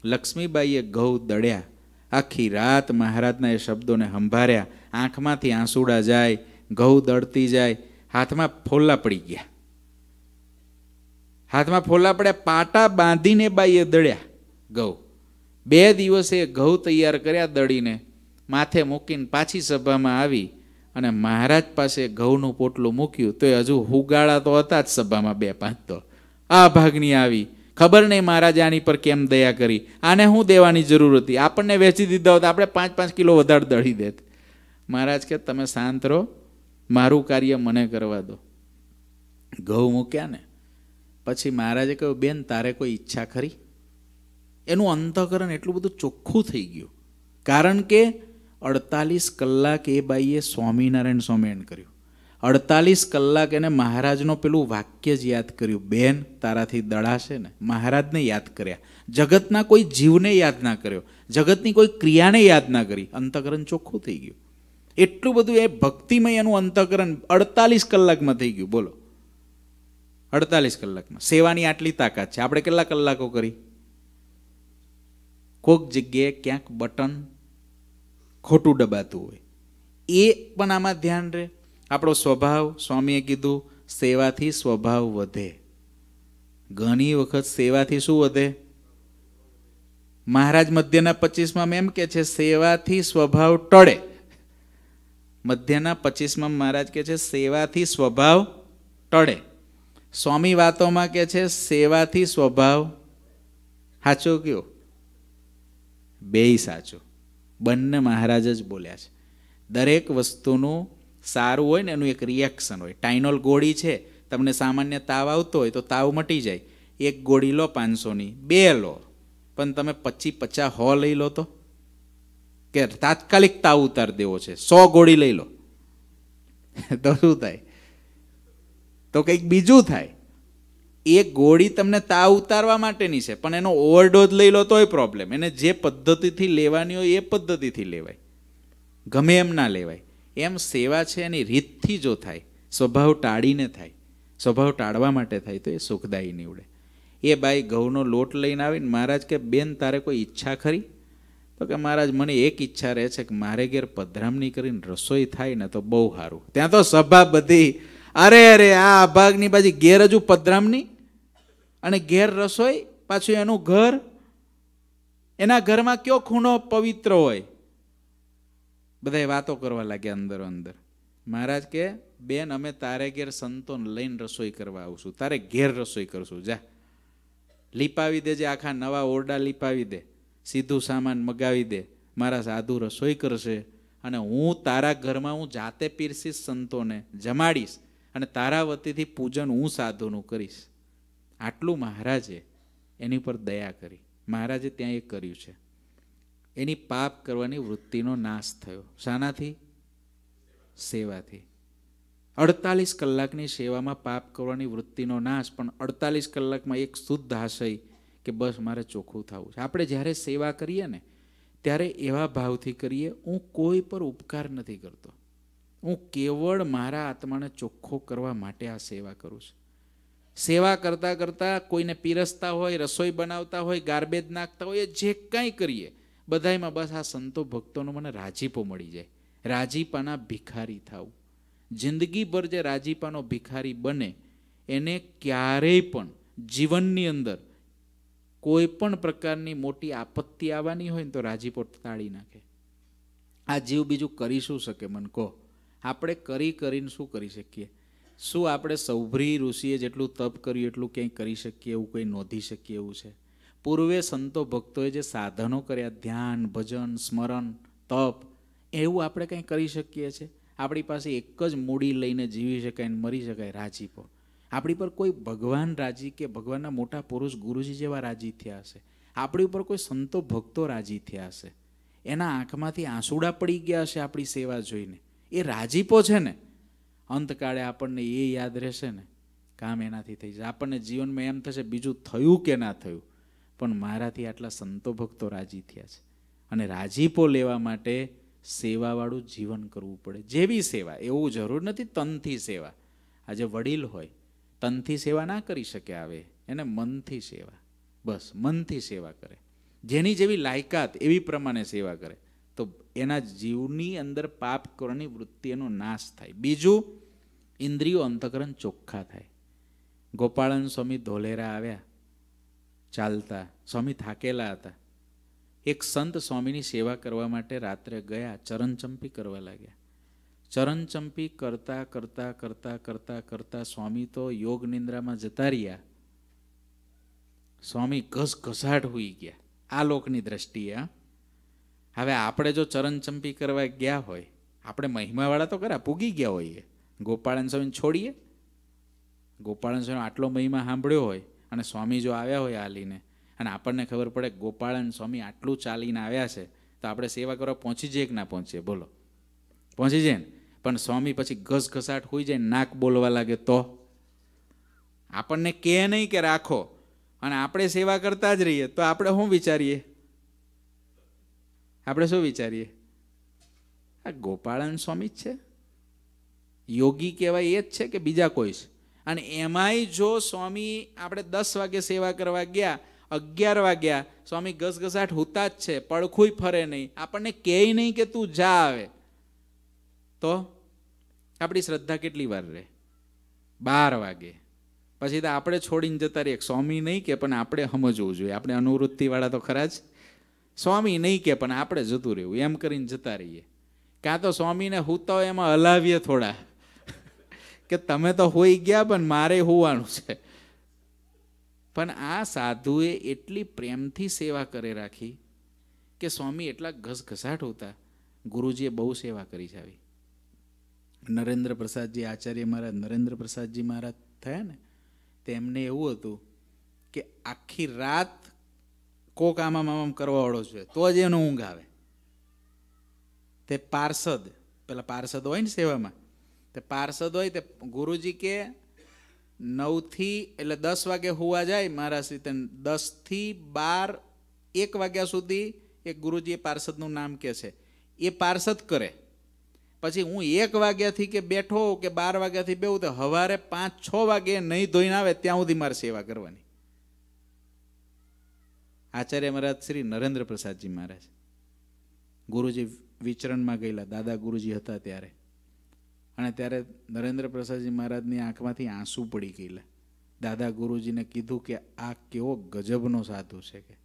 લક્ષ્મીબાઈએ ઘઉં દળ્યા. આખી રાત મહારાજના એ શબ્દોને સંભાર્યા આંખમાંથી આંસુડા જાય, ઘઉં દળતી જાય, હાથમાં ફોલ્લા પડી ગયા. હાથમાં ફોલ્લા પડ્યા, પાટા બાંધીને બાઈએ દળ્યા ઘઉં. બે દિવસે ઘઉં તૈયાર કર્યા દળીને, માથે મૂકીને પાછી સભામાં આવી અને મહારાજ પાસે ઘઉંનું પોટલું મૂક્યું. તો એ હજુ હુગાળા તો હતા જ સભામાં બે પાંચ તો. આ ભાગની આવી ખબર નહીં મહારાજે આની પર કેમ દયા કરી? આને શું દેવાની જરૂર હતી? આપણને વેચી દીધા હોત, આપણે પાંચ પાંચ કિલો વધારે દળી દેત. મહારાજ કે, તમે શાંત રહો, મારું કાર્ય મને કરવા દો. ઘઉં મૂક્યા ને, પછી મહારાજે કહ્યું, બેન, તારે કોઈ ઈચ્છા ખરી? એનું અંતઃકરણ એટલું બધું ચોખ્ખું થઈ ગયું. કારણ કે અડતાલીસ કલાક એ બાઈએ સ્વામિનારાયણ સ્વામિનારાયણ કર્યું. અડતાલીસ કલાક એને મહારાજનો પેલું વાક્ય જ યાદ કર્યું, બેન, તારાથી દળાશે ને. મહારાજને યાદ કર્યા. જગતના કોઈ જીવને યાદ ના કર્યો. જગતની કોઈ ક્રિયાને યાદ ના કરી. અંતકરણ ચોખ્ખું થઈ ગયું. એટલું બધું એ ભક્તિમય એનું અંતકરણ અડતાલીસ કલાકમાં થઈ ગયું. બોલો. અડતાલીસ કલાકમાં. સેવાની આટલી તાકાત છે. આપણે કેટલા કલાકો કરી? કોક જગ્યાએ ક્યાંક બટન ખોટું દબાતું હોય. એ પણ આમાં ધ્યાન રહે. આપણો સ્વભાવ, સ્વામીએ કીધું, સેવાથી સ્વભાવ વધે. ઘણી વખત સેવાથી શું વધે? મહારાજ મધ્યના પચીસમાં એમ કે છે, સેવાથી સ્વભાવ ટળે. મધ્યના પચીસમાં મહારાજ કે છે, સેવાથી સ્વભાવ ટળે. સ્વામી વાતોમાં કે છે, સેવાથી સ્વભાવ સાચો કયો? બેય સાચો. બંને મહારાજ જ બોલ્યા છે. દરેક વસ્તુનું સારું હોય ને એનું એક રિએક્શન હોય. ટાઇનોલ ગોળી છે, તમને સામાન્ય તાવ આવતો હોય તો તાવ મટી જાય. એક ગોળી લો પાંચસોની, બે લો. પણ તમે પચી પચાસ હો લઈ લો તો. કે તાત્કાલિક તાવ ઉતાર દેવો છે. સો ગોળી લઈ લો. <laughs> તો શું થાય? તો કંઈક બીજું થાય. એ ગોળી તમને તાવ ઉતારવા માટેની છે, પણ એનો ઓવરડોઝ લઈ લો તોય પ્રોબ્લેમ એને જે પદ્ધતિથી લેવાની હોય એ પદ્ધતિથી લેવાય. ગમે એમ ના લેવાય. એમ સેવા છે એની રીતથી જો થાય, સ્વભાવ ટાળીને થાય, સ્વભાવ ટાળવા માટે થાય તો એ સુખદાયી નીવડે. એ બાઈ ઘઉંનો લોટ લઈને આવીને મહારાજ કે, બેન, તારે કોઈ ઈચ્છા ખરી? તો કે, મહારાજ, મને એક ઈચ્છા રહે છે કે મારે ઘેર પધરામણી કરીને રસોઈ થાય ને તો બહુ સારું. ત્યાં તો સભા બધી, અરે અરે, આ ભાગની બાજુ ઘેર હજુ પધરામણી અને ઘેર રસોઈ, પાછું એનું ઘર? એના ઘરમાં કયો ખૂણો પવિત્ર હોય? બધાય વાતો કરવા લાગ્યા અંદર અંદર. મહારાજ કે, બેન, અમે તારે ઘેર સંતોને લઈને રસોઈ કરવા આવશું. તારે ઘેર રસોઈ કરશું. જા. લીપાવી દેજે આખા નવા ઓરડા લીપાવી દે. સીધું સામાન મગાવી દે. મારા સાધુ રસોઈ કરશે અને હું તારા ઘરમાં હું જાતે પીરસીશ સંતોને, જમાડીશ અને તારા વતીથી પૂજન હું સાધુનું કરીશ. આટલું મહારાજે એની પર દયા કરી. મહારાજે ત્યાં એ કર્યું છે. એની પાપ કરવાની વૃત્તિનો નાશ થયો. શાનાથી? સેવાથી. અડતાલીસ કલાકની સેવામાં પાપ કરવાની વૃત્તિનો નાશ, પણ અડતાલીસ કલાકમાં એક શુદ્ધ આશય કે બસ મારે ચોખ્ખું થવું છે. આપણે જ્યારે સેવા કરીએ ને, ત્યારે એવા ભાવથી કરીએ, હું કોઈ પર ઉપકાર નથી કરતો. હું કેવળ મારા આત્માને ચોખ્ખો કરવા માટે આ સેવા કરું છું. સેવા કરતાં કરતાં કોઈને પીરસતા હોય, રસોઈ બનાવતા હોય, ગાર્બેજ નાખતા હોય જે કાંઈ કરીએ બધાયમાં બસ આ સંતો ભક્તોનો મને રાજીપો મળી જાય. રાજીપાના ભિખારી થાવું જિંદગીભર જે રાજીપાનો ભિખારી બને, એને ક્યારેય પણ જીવનની અંદર કોઈ પણ પ્રકારની મોટી આપત્તિ આવવાની હોય ને તો રાજીપો તાળી નાખે. આ જીવ બીજું કરી શું શકે મન કહો? આપણે કરી કરીને શું કરી શકીએ? શું આપણે સૌભરી ઋષિએ જેટલું તપ કર્યું, એટલું ક્યાંય કરી શકીએ? એવું કંઈ નોંધી શકીએ એવું છે? પૂર્વે સંતો ભક્તોએ જે સાધનો કર્યા, ધ્યાન, ભજન, સ્મરણ, તપ, એવું આપણે કંઈ કરી શકીએ છીએ? આપણી પાસે એક જ મૂડી લઈને જીવી શકાય ને મરી શકાય રાજીપો આપણી પર કોઈ ભગવાન રાજી કે ભગવાનના મોટા પુરુષ ગુરુજી જેવા રાજી થયા હશે? આપણી ઉપર કોઈ સંતો ભક્તો રાજી થયા હશે? એના આંખમાંથી આંસુડા પડી ગયા હશે આપણી સેવા જોઈને? એ રાજીપો છે ને? અંતકાળે આપણને એ યાદ રહેશે ને? કામ એનાથી થઈ જશે. આપણને જીવનમાં એમ થશે, બીજું થયું કે ના થયું? પણ મારાથી આટલા સંતો ભક્તો રાજી થયા છે. અને રાજીપો લેવા માટે સેવાવાળું જીવન કરવું પડે. જેવી સેવા, એવું જરૂર નથી તનથી સેવા. આજે વડીલ હોય, તનથી સેવા ના કરી શકે આવે, એને મનથી સેવા. બસ, મનથી સેવા કરે. જેની જેવી લાયકાત એવી પ્રમાણે સેવા કરે, તો એના જીવની અંદર પાપ કરવાની વૃત્તિ એનો નાશ થાય. બીજું, ઇન્દ્રિયો અંતકરણ ચોખ્ખા થાય. ગોપાળન સ્વામી ધોલેરા આવ્યા. ચાલતા, સ્વામી થાકેલા હતા. એક સંત સ્વામીની સેવા કરવા માટે રાત્રે ગયા, ચરણચંપી કરવા લાગ્યા. ચરણચંપી કરતા કરતા કરતા કરતા કરતા સ્વામી તો યોગ નિંદ્રામાં જતા રહ્યા. સ્વામી ઘસઘસાટ હોઈ ગયા. આ લોકની દ્રષ્ટિએ હવે આપણે જો ચરણચંપી કરવા ગયા હોય, આપણે મહિમાવાળા તો ખરા, પૂગી ગયા હોઈએ. ગોપાળન સ્વામીને છોડીએ. ગોપાળન સ્વામી આટલો મહિમા સાંભળ્યો હોય અને સ્વામી જો આવ્યા હોય હાલીને અને આપણને ખબર પડે ગોપાળન સ્વામી આટલું ચાલીને આવ્યા છે, તો આપણે સેવા કરવા પહોંચી જઈએ કે ના પહોંચીએ? બોલો. પહોંચી જઈએ ને? પણ સ્વામી પછી ઘસઘસાટ હોઈ જાય, નાક બોલવા લાગે તો? આપણને કે નહીં કે રાખો, અને આપણે સેવા કરતા જ રહીએ, તો આપણે શું વિચારીએ? આપણે શું વિચારીએ? આ ગોપાળન સ્વામી જ છે. યોગી કહેવાય એ જ છે કે બીજા કોઈ છે? અને એમાંય જો સ્વામી આપણે દસ વાગે સેવા કરવા ગયા, અગિયાર વાગ્યા, સ્વામી ઘસઘસાટ હોતા જ છે પડખું ફરે નહીં. આપણને કહે નહીં કે તું જા આવે. તો આપણી શ્રદ્ધા કેટલી વાર રહે? બાર વાગે. પછી તો આપણે છોડીને જતા રહીએ. સ્વામી નહીં કે પણ આપણે સમજવું જોઈએ. આપણે અનુવૃત્તિવાળા તો ખરા જ. સ્વામી નહીં કે પણ આપણે જતું રહેવું. એમ કરીને જતા રહીએ. કાં તો સ્વામીને હુતા હોય એમાં હલાવીએ થોડા. કે તમે તો હોઈ ગયા, પણ મારે હોવાનું છે. પણ આ સાધુએ એટલી પ્રેમથી સેવા કરે રાખી કે સ્વામી એટલા ઘસઘસાટ હોતા. ગુરુજીએ બહુ સેવા કરી છે આવી. નરેન્દ્ર પ્રસાદજી આચાર્ય મહારાજ, નરેન્દ્ર પ્રસાદજી મહારાજ થયા ને, તેમને એવું હતું કે આખી રાત કોક આમામ આમામ કરવાવાળો છે તો જ એનો ઊંઘ આવે. તે પાર્ષદ, પેલા પાર્ષદ હોય ને સેવામાં તે પાર્ષદ હોય તે ગુરુજી કે નવથી એટલે દસ વાગે હોવા જાય મારા રીતે દસથી બાર, એક વાગ્યા સુધી એ ગુરુજીએ પાર્ષદનું નામ કે છે. એ પાર્ષદ કરે. પછી હું એક વાગ્યાથી કે બેઠો કે બાર વાગ્યાથી બેવું તો સવારે પાંચ, છ વાગે નહીં ધોઈને આવે ત્યાં સુધી મારે સેવા કરવાની. આચાર્ય મહારાજ શ્રી નરેન્દ્ર પ્રસાદજી મહારાજ. ગુરુજી વિચરણમાં ગયેલા. દાદા ગુરુજી હતા ત્યારે. અને ત્યારે નરેન્દ્ર પ્રસાદજી મહારાજની આંખમાંથી આંસુ પડી ગયેલા. દાદા ગુરુજીને કીધું કે આ કેવો ગજબનો સાધુ છે કે.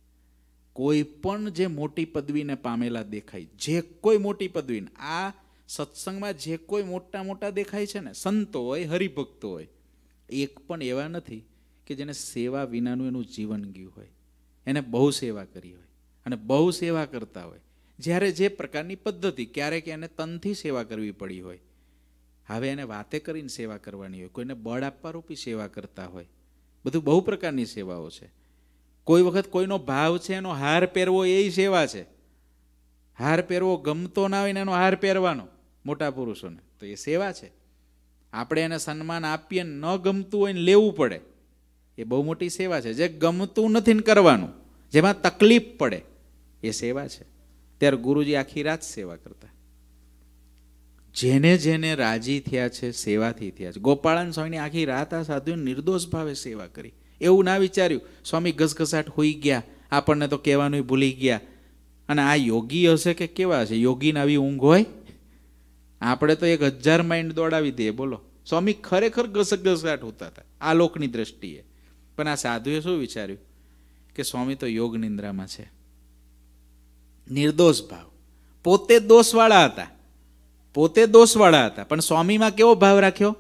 કોઈ પણ જે મોટી પદવીને પામેલા દેખાય, જે કોઈ મોટી પદવીને, આ સત્સંગમાં જે કોઈ મોટા મોટા દેખાય છે ને, સંતો હોય, હરિભક્તો હોય, એક પણ એવા નથી કે જેને સેવા વિનાનું એનું જીવન ગયું હોય. એને બહુ સેવા કરી હોય અને બહુ સેવા કરતા હોય. જ્યારે જે પ્રકારની પદ્ધતિ, ક્યારેક એને તનથી સેવા કરવી પડી હોય હવે એને વાતે કરીને સેવા કરવાની હોય, કોઈને બળ આપવા રૂપી સેવા કરતા હોય. બધું બહુ પ્રકારની સેવાઓ છે. કોઈ વખત કોઈનો ભાવ છે, એનો હાર પહેરવો એ સેવા છે. હાર પહેરવો ગમતો ના હોય ને એનો હાર પહેરવાનો, મોટા પુરુષોને. તો એ સેવા છે. આપણે એને સન્માન આપીએ ન ગમતું હોય ને લેવું પડે. એ બહુ મોટી સેવા છે. જે ગમતું નથી ને કરવાનું, જેમાં તકલીફ પડે, એ સેવા છે. ત્યારે ગુરુજી આખી રાત સેવા કરતા. જેને જેને રાજી થયા છે, સેવાથી થયા છે. ગોપાળન સ્વામીની આખી રાત આ સાધુએ નિર્દોષ ભાવે સેવા કરી. એવું ના વિચાર્યું. સ્વામી ઘસઘસાટ હોઈ ગયા. આપણને તો કહેવાનું ભૂલી ગયા. અને આ યોગી હશે કે કેવા છે યોગીને આવી ઊંઘ હોય? આપણે તો એક હજાર માઇન્ડ દોડાવી દઈએ. બોલો. સ્વામી ખરેખર ઘસઘસાટ હોતા હતા આ લોકની દ્રષ્ટિએ. પણ આ સાધુએ શું વિચાર્યું? કે સ્વામી તો યોગ નિંદ્રામાં છે. નિર્દોષ ભાવ. પોતે દોષવાળા હતા. પોતે દોષવાળા હતા. પણ સ્વામીમાં કેવો ભાવ રાખ્યો?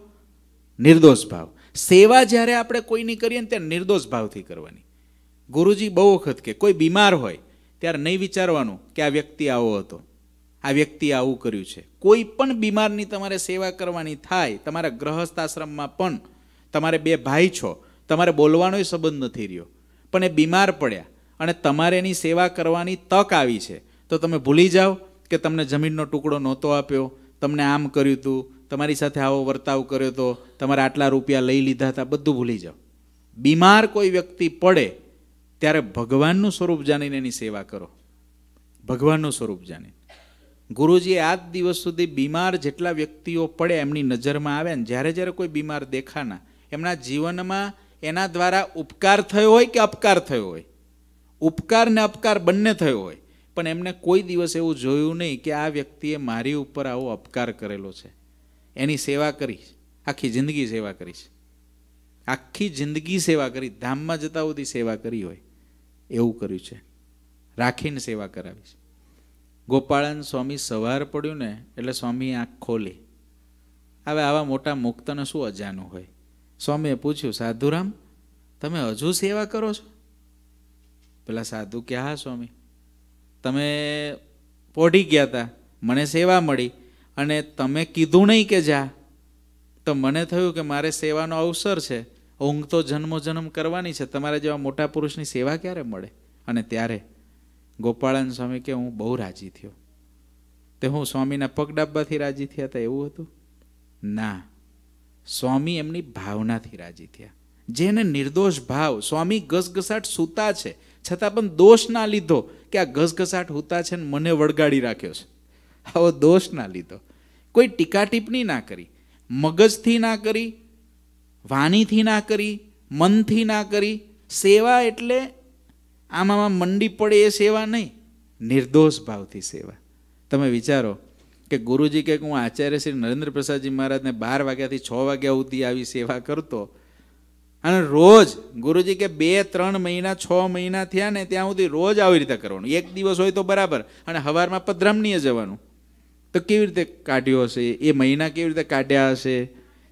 નિર્દોષ ભાવ. સેવા જ્યારે આપણે કોઈની કરીએ ને ત્યારે નિર્દોષ ભાવથી કરવાની. ગુરુજી બહુ વખત કે કોઈ બીમાર હોય ત્યારે નહીં વિચારવાનું કે આ વ્યક્તિ આવો હતો. આ વ્યક્તિ આવું કર્યું છે. કોઈ પણ બીમારની તમારે સેવા કરવાની થાય, તમારા ગ્રહસ્થ આશ્રમમાં પણ તમારે બે ભાઈ છો, તમારે બોલવાનોય સંબંધ નથી રહ્યો. પણ એ બીમાર પડ્યા અને તમારે એની સેવા કરવાની તક આવી છે. તો તમે ભૂલી જાઓ કે તમને જમીનનો ટુકડો નહોતો આપ્યો તમને આમ કર્યું હતું તમારી સાથે આવો વર્તાવ કર્યો હતો તમારે આટલા રૂપિયા લઈ લીધા હતા, બધું ભૂલી જાઓ. બીમાર કોઈ વ્યક્તિ પડે, ત્યારે ભગવાનનું સ્વરૂપ જાણીને એની સેવા કરો. ભગવાનનું સ્વરૂપ જાણીને. ગુરુજીએ આજ દિવસ સુધી બીમાર જેટલા વ્યક્તિઓ પડે એમની નજરમાં આવે ને જ્યારે જ્યારે કોઈ બીમાર દેખાના, એમના જીવનમાં એના દ્વારા ઉપકાર થયો હોય કે અપકાર થયો હોય? ઉપકાર ને અપકાર બંને થયો હોય. પણ એમને કોઈ દિવસ એવું જોયું નહીં કે આ વ્યક્તિએ મારી ઉપર આવો અપકાર કરેલો છે. એની સેવા કરી, આખી જિંદગી સેવા કરીશ આખી જિંદગી સેવા કરી, ધામમાં જતા સુધી સેવા કરી હોય, એવું કર્યું છે. રાખીને સેવા કરાવીશ ગોપાળન સ્વામી સવાર પડ્યું ને, એટલે સ્વામી આંખ ખોલી. હવે આવા મોટા મુક્તને શું અજાનું હોય? સ્વામીએ પૂછ્યું, સાધુરામ, તમે હજુ સેવા કરો છો? પેલા સાધુ કે, હા, સ્વામી. તમે પોઢી ગયા હતા મને સેવા મળી અને તમે કીધું નહીં કે જા, તો મને થયું કે મારે સેવાનો અવસર છે. ઊંઘ તો જન્મો જન્મ કરવાની છે. તમારા જેવા મોટા પુરુષની સેવા ક્યારે મળે? અને ત્યારે ગોપાળન સ્વામી કે હું બહુ રાજી થયો. તે હું સ્વામીના પગ ડાબવાથી રાજી થયા હતા એવું હતું? ના. સ્વામી એમની ભાવનાથી રાજી થયા. જેને નિર્દોષ ભાવ, સ્વામી ગસગસાટ સૂતા છે, છતાં પણ દોષ ના લીધો. કે આ ઘસઘસાટ હોતા છે ને મને વળગાડી રાખ્યો છે. આવો દોષ ના લીધો. કોઈ ટીકા ટિપ્પણી ના કરી, મગજથી ના કરી, વાણીથી ના કરી, મનથી ના કરી, સેવા એટલે આમાં મંડી પડે એ સેવા નહીં, નિર્દોષ ભાવથી સેવા. તમે વિચારો કે ગુરુજી કે હું આચાર્ય શ્રી નરેન્દ્ર પ્રસાદજી મહારાજને બાર વાગ્યાથી છ વાગ્યા સુધી આવી સેવા કરતો અને રોજ ગુરુજી કે બે, ત્રણ મહિના, છ મહિના થયા ને ત્યાં સુધી રોજ આવી રીતે કરવાનું. એક દિવસ હોય તો બરાબર. અને હવારમાં પધરામણીએ જવાનું. તો કેવી રીતે કાઢ્યો હશે? એ મહિના કેવી રીતે કાઢ્યા હશે?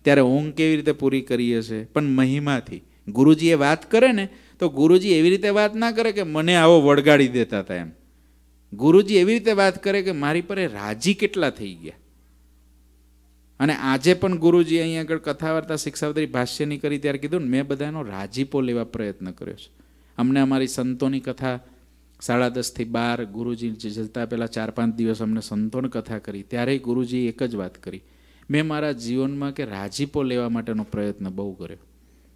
ત્યારે ઊંઘ કેવી રીતે પૂરી કરી હશે? પણ મહિમાથી. ગુરુજીએ વાત કરે ને, તો ગુરુજી એવી રીતે વાત ના કરે કે મને આવો વળગાડી દેતા હતા એમ. ગુરુજી એવી રીતે વાત કરે કે મારી પર રાજી કેટલા થઈ ગયા? અને આજે પણ ગુરુજી અહીંયા આગળ કથા વાર્તા શિક્ષાવતરી ભાષ્યની કરી ત્યારે કીધું ને, મેં બધાનો રાજીપો લેવા પ્રયત્ન કર્યો છે. અમને અમારી સંતોની કથા સાડા દસથી બાર ગુરુજી જતા પહેલાં ચાર પાંચ દિવસ અમને સંતોન કથા કરી ત્યારે ગુરુજી એક જ વાત કરી. મેં મારા જીવનમાં કે રાજીપો લેવા માટેનો પ્રયત્ન બહુ કર્યો.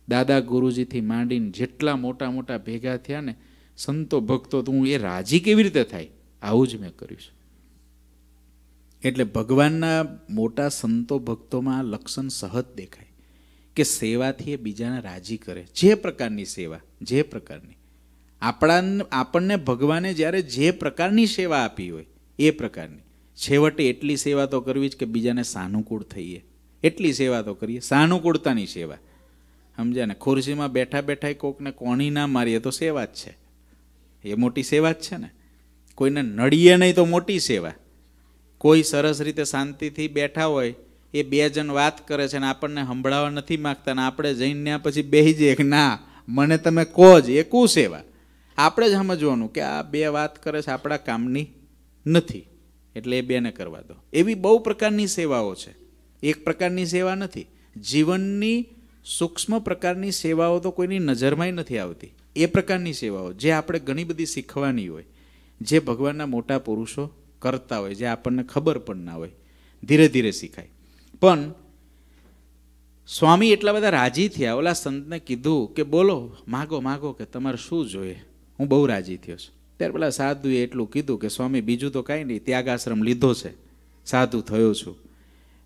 દાદા ગુરુજીથી માંડીને જેટલા મોટા મોટા ભેગા થયા ને, સંતો ભક્તો, તો હું એ રાજી કેવી રીતે થાય? આવું જ મેં કર્યું છે. એટલે ભગવાનના મોટા સંતો ભક્તોમાં આ લક્ષણ સહજ દેખાય કે સેવાથી એ બીજાને રાજી કરે. જે પ્રકારની સેવા, જે પ્રકારની. આપણા, આપણને ભગવાને જ્યારે જે પ્રકારની સેવા આપી હોય, એ પ્રકારની. છેવટે એટલી સેવા તો કરવી જ કે બીજાને સાનુકૂળ થઈએ. એટલી સેવા તો કરીએ. સાનુકૂળતાની સેવા. સમજ્યા ને? ખુરશીમાં બેઠા બેઠા કોકને કોણી ના મારીએ તો સેવા જ છે. એ મોટી સેવા જ છે ને? કોઈને નડીએ નહીં તો મોટી સેવા. કોઈ સરસ રીતે શાંતિથી બેઠા હોય, એ બે જણ વાત કરે છે ને આપણને સંભળાવા નથી માગતા ને આપણે જઈને ત્યાં પછી બેસી જઈએ કે ના, મને તમે કહો જ, એ કુ સેવા? આપણે જ સમજવાનું કે આ બે વાત કરે છે આપણા કામની નથી, એટલે એ બેને કરવા દો. એવી બહુ પ્રકારની સેવાઓ છે. એક પ્રકારની સેવા નથી. જીવનની સૂક્ષ્મ પ્રકારની સેવાઓ તો કોઈની નજરમાંય નથી આવતી. એ પ્રકારની સેવાઓ, જે આપણે ઘણી બધી શીખવાની હોય. જે ભગવાનના મોટા પુરુષો કરતા હોય, જે આપણને ખબર પણ ના હોય. ધીરે ધીરે શીખાય. પણ સ્વામી એટલા બધા રાજી થયા. ઓલા સંતને કીધું કે બોલો, માગો માગો કે તમારે શું જોઈએ? હું બહુ રાજી થયો છું. ત્યારે પેલા સાધુએ એટલું કીધું કે, સ્વામી, બીજું તો કાંઈ નહીં, ત્યાગાશ્રમ લીધો છે. સાધુ થયો છું.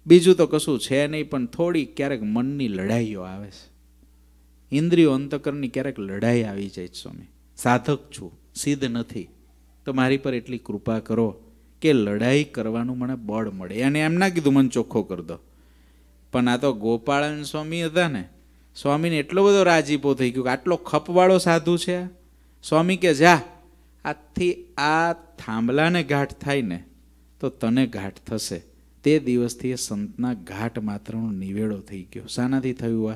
બીજું તો કશું છે નહીં, પણ થોડી ક્યારેક મનની લડાઈઓ આવે છે. ઇન્દ્રિયો અંતકરની ક્યારેક લડાઈ આવી જાય છે, સ્વામી. સાધક છું, સિદ્ધ નથી. તો મારી પર એટલી કૃપા કરો. કે લડાઈ કરવાનું મને બળ મળે. અને એમ ના કીધું, મને ચોખ્ખો કરી દો. પણ આ તો ગોપાળન સ્વામી હતા ને, સ્વામીને એટલો બધો રાજીપો થઈ ગયો કે આટલો ખપવાળો સાધુ છે. સ્વામી કે, જા આથી આ થાંભલાને ઘાટ થાય ને, તો તને ઘાટ થશે. તે દિવસથી એ સંતના ઘાટ માત્રનો નિવેડો થઈ ગયો. શાનાથી થયું આ?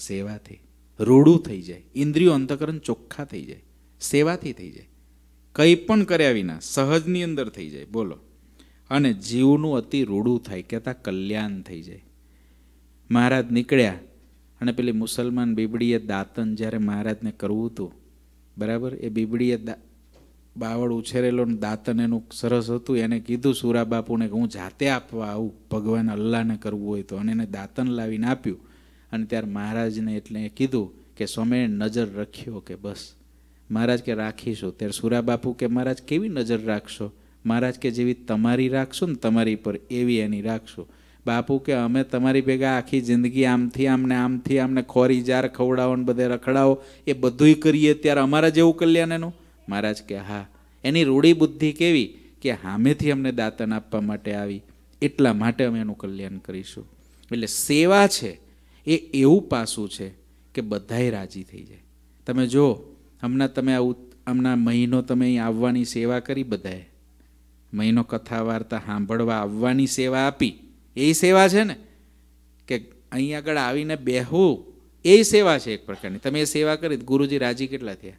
સેવાથી. રૂડું થઈ જાય. ઇન્દ્રિયો અંતકરણ ચોખ્ખા થઈ જાય. સેવાથી થઈ જાય. કંઈ પણ કર્યા વિના સહજની અંદર થઈ જાય. બોલો. અને જીવનું અતિ રૂડું થાય. કહેતા કલ્યાણ થઈ જાય. મહારાજ નીકળ્યા અને પેલી મુસલમાન બીબડીએ દાંતન જ્યારે મહારાજને કરવું હતું, બરાબર? એ બીબડીએ બાવળ ઉછેરેલો દાંતન એનું સરસ હતું. એને કીધું, સુરા બાપુને કે હું જાતે આપવા આવું. ભગવાન અલ્લાહને કરવું હોય તો. અને એને દાંતન લાવીને આપ્યું. અને ત્યારે મહારાજને એટલે કીધું કે, સ્વામીએ નજર રખ્યો કે બસ. મહારાજ કે રાખીશું. ત્યારે સુરા બાપુ કે, મહારાજ, કેવી નજર રાખશો? મહારાજ કે, જેવી તમારી રાખશો ને તમારી પર, એવી એની રાખશો. બાપુ કે, અમે તમારી ભેગા આખી જિંદગી આમથી આમને આમથી આમને ખોરી જાર ખવડાવો ને બધે રખડાવો, એ બધુંય કરીએ ત્યારે અમારા જેવું કલ્યાણ એનું? મહારાજ કે, હા. એની રૂઢી બુદ્ધિ કેવી? કે સામેથી અમને દાતન આપવા માટે આવી. એટલા માટે અમે એનું કલ્યાણ કરીશું. એટલે સેવા છે, એ એવું પાસું છે કે બધાએ રાજી થઈ જાય. તમે જો હમણાં તમે આવું, હમણાં મહિનો તમે અહીં આવવાની સેવા કરી બધાએ. મહિનો કથા વાર્તા સાંભળવા આવવાની સેવા આપી. એ સેવા છે ને? કે અહીં આગળ આવીને બેહવું એ સેવા છે એક પ્રકારની. તમે એ સેવા કરી, ગુરુજી રાજી કેટલા થયા?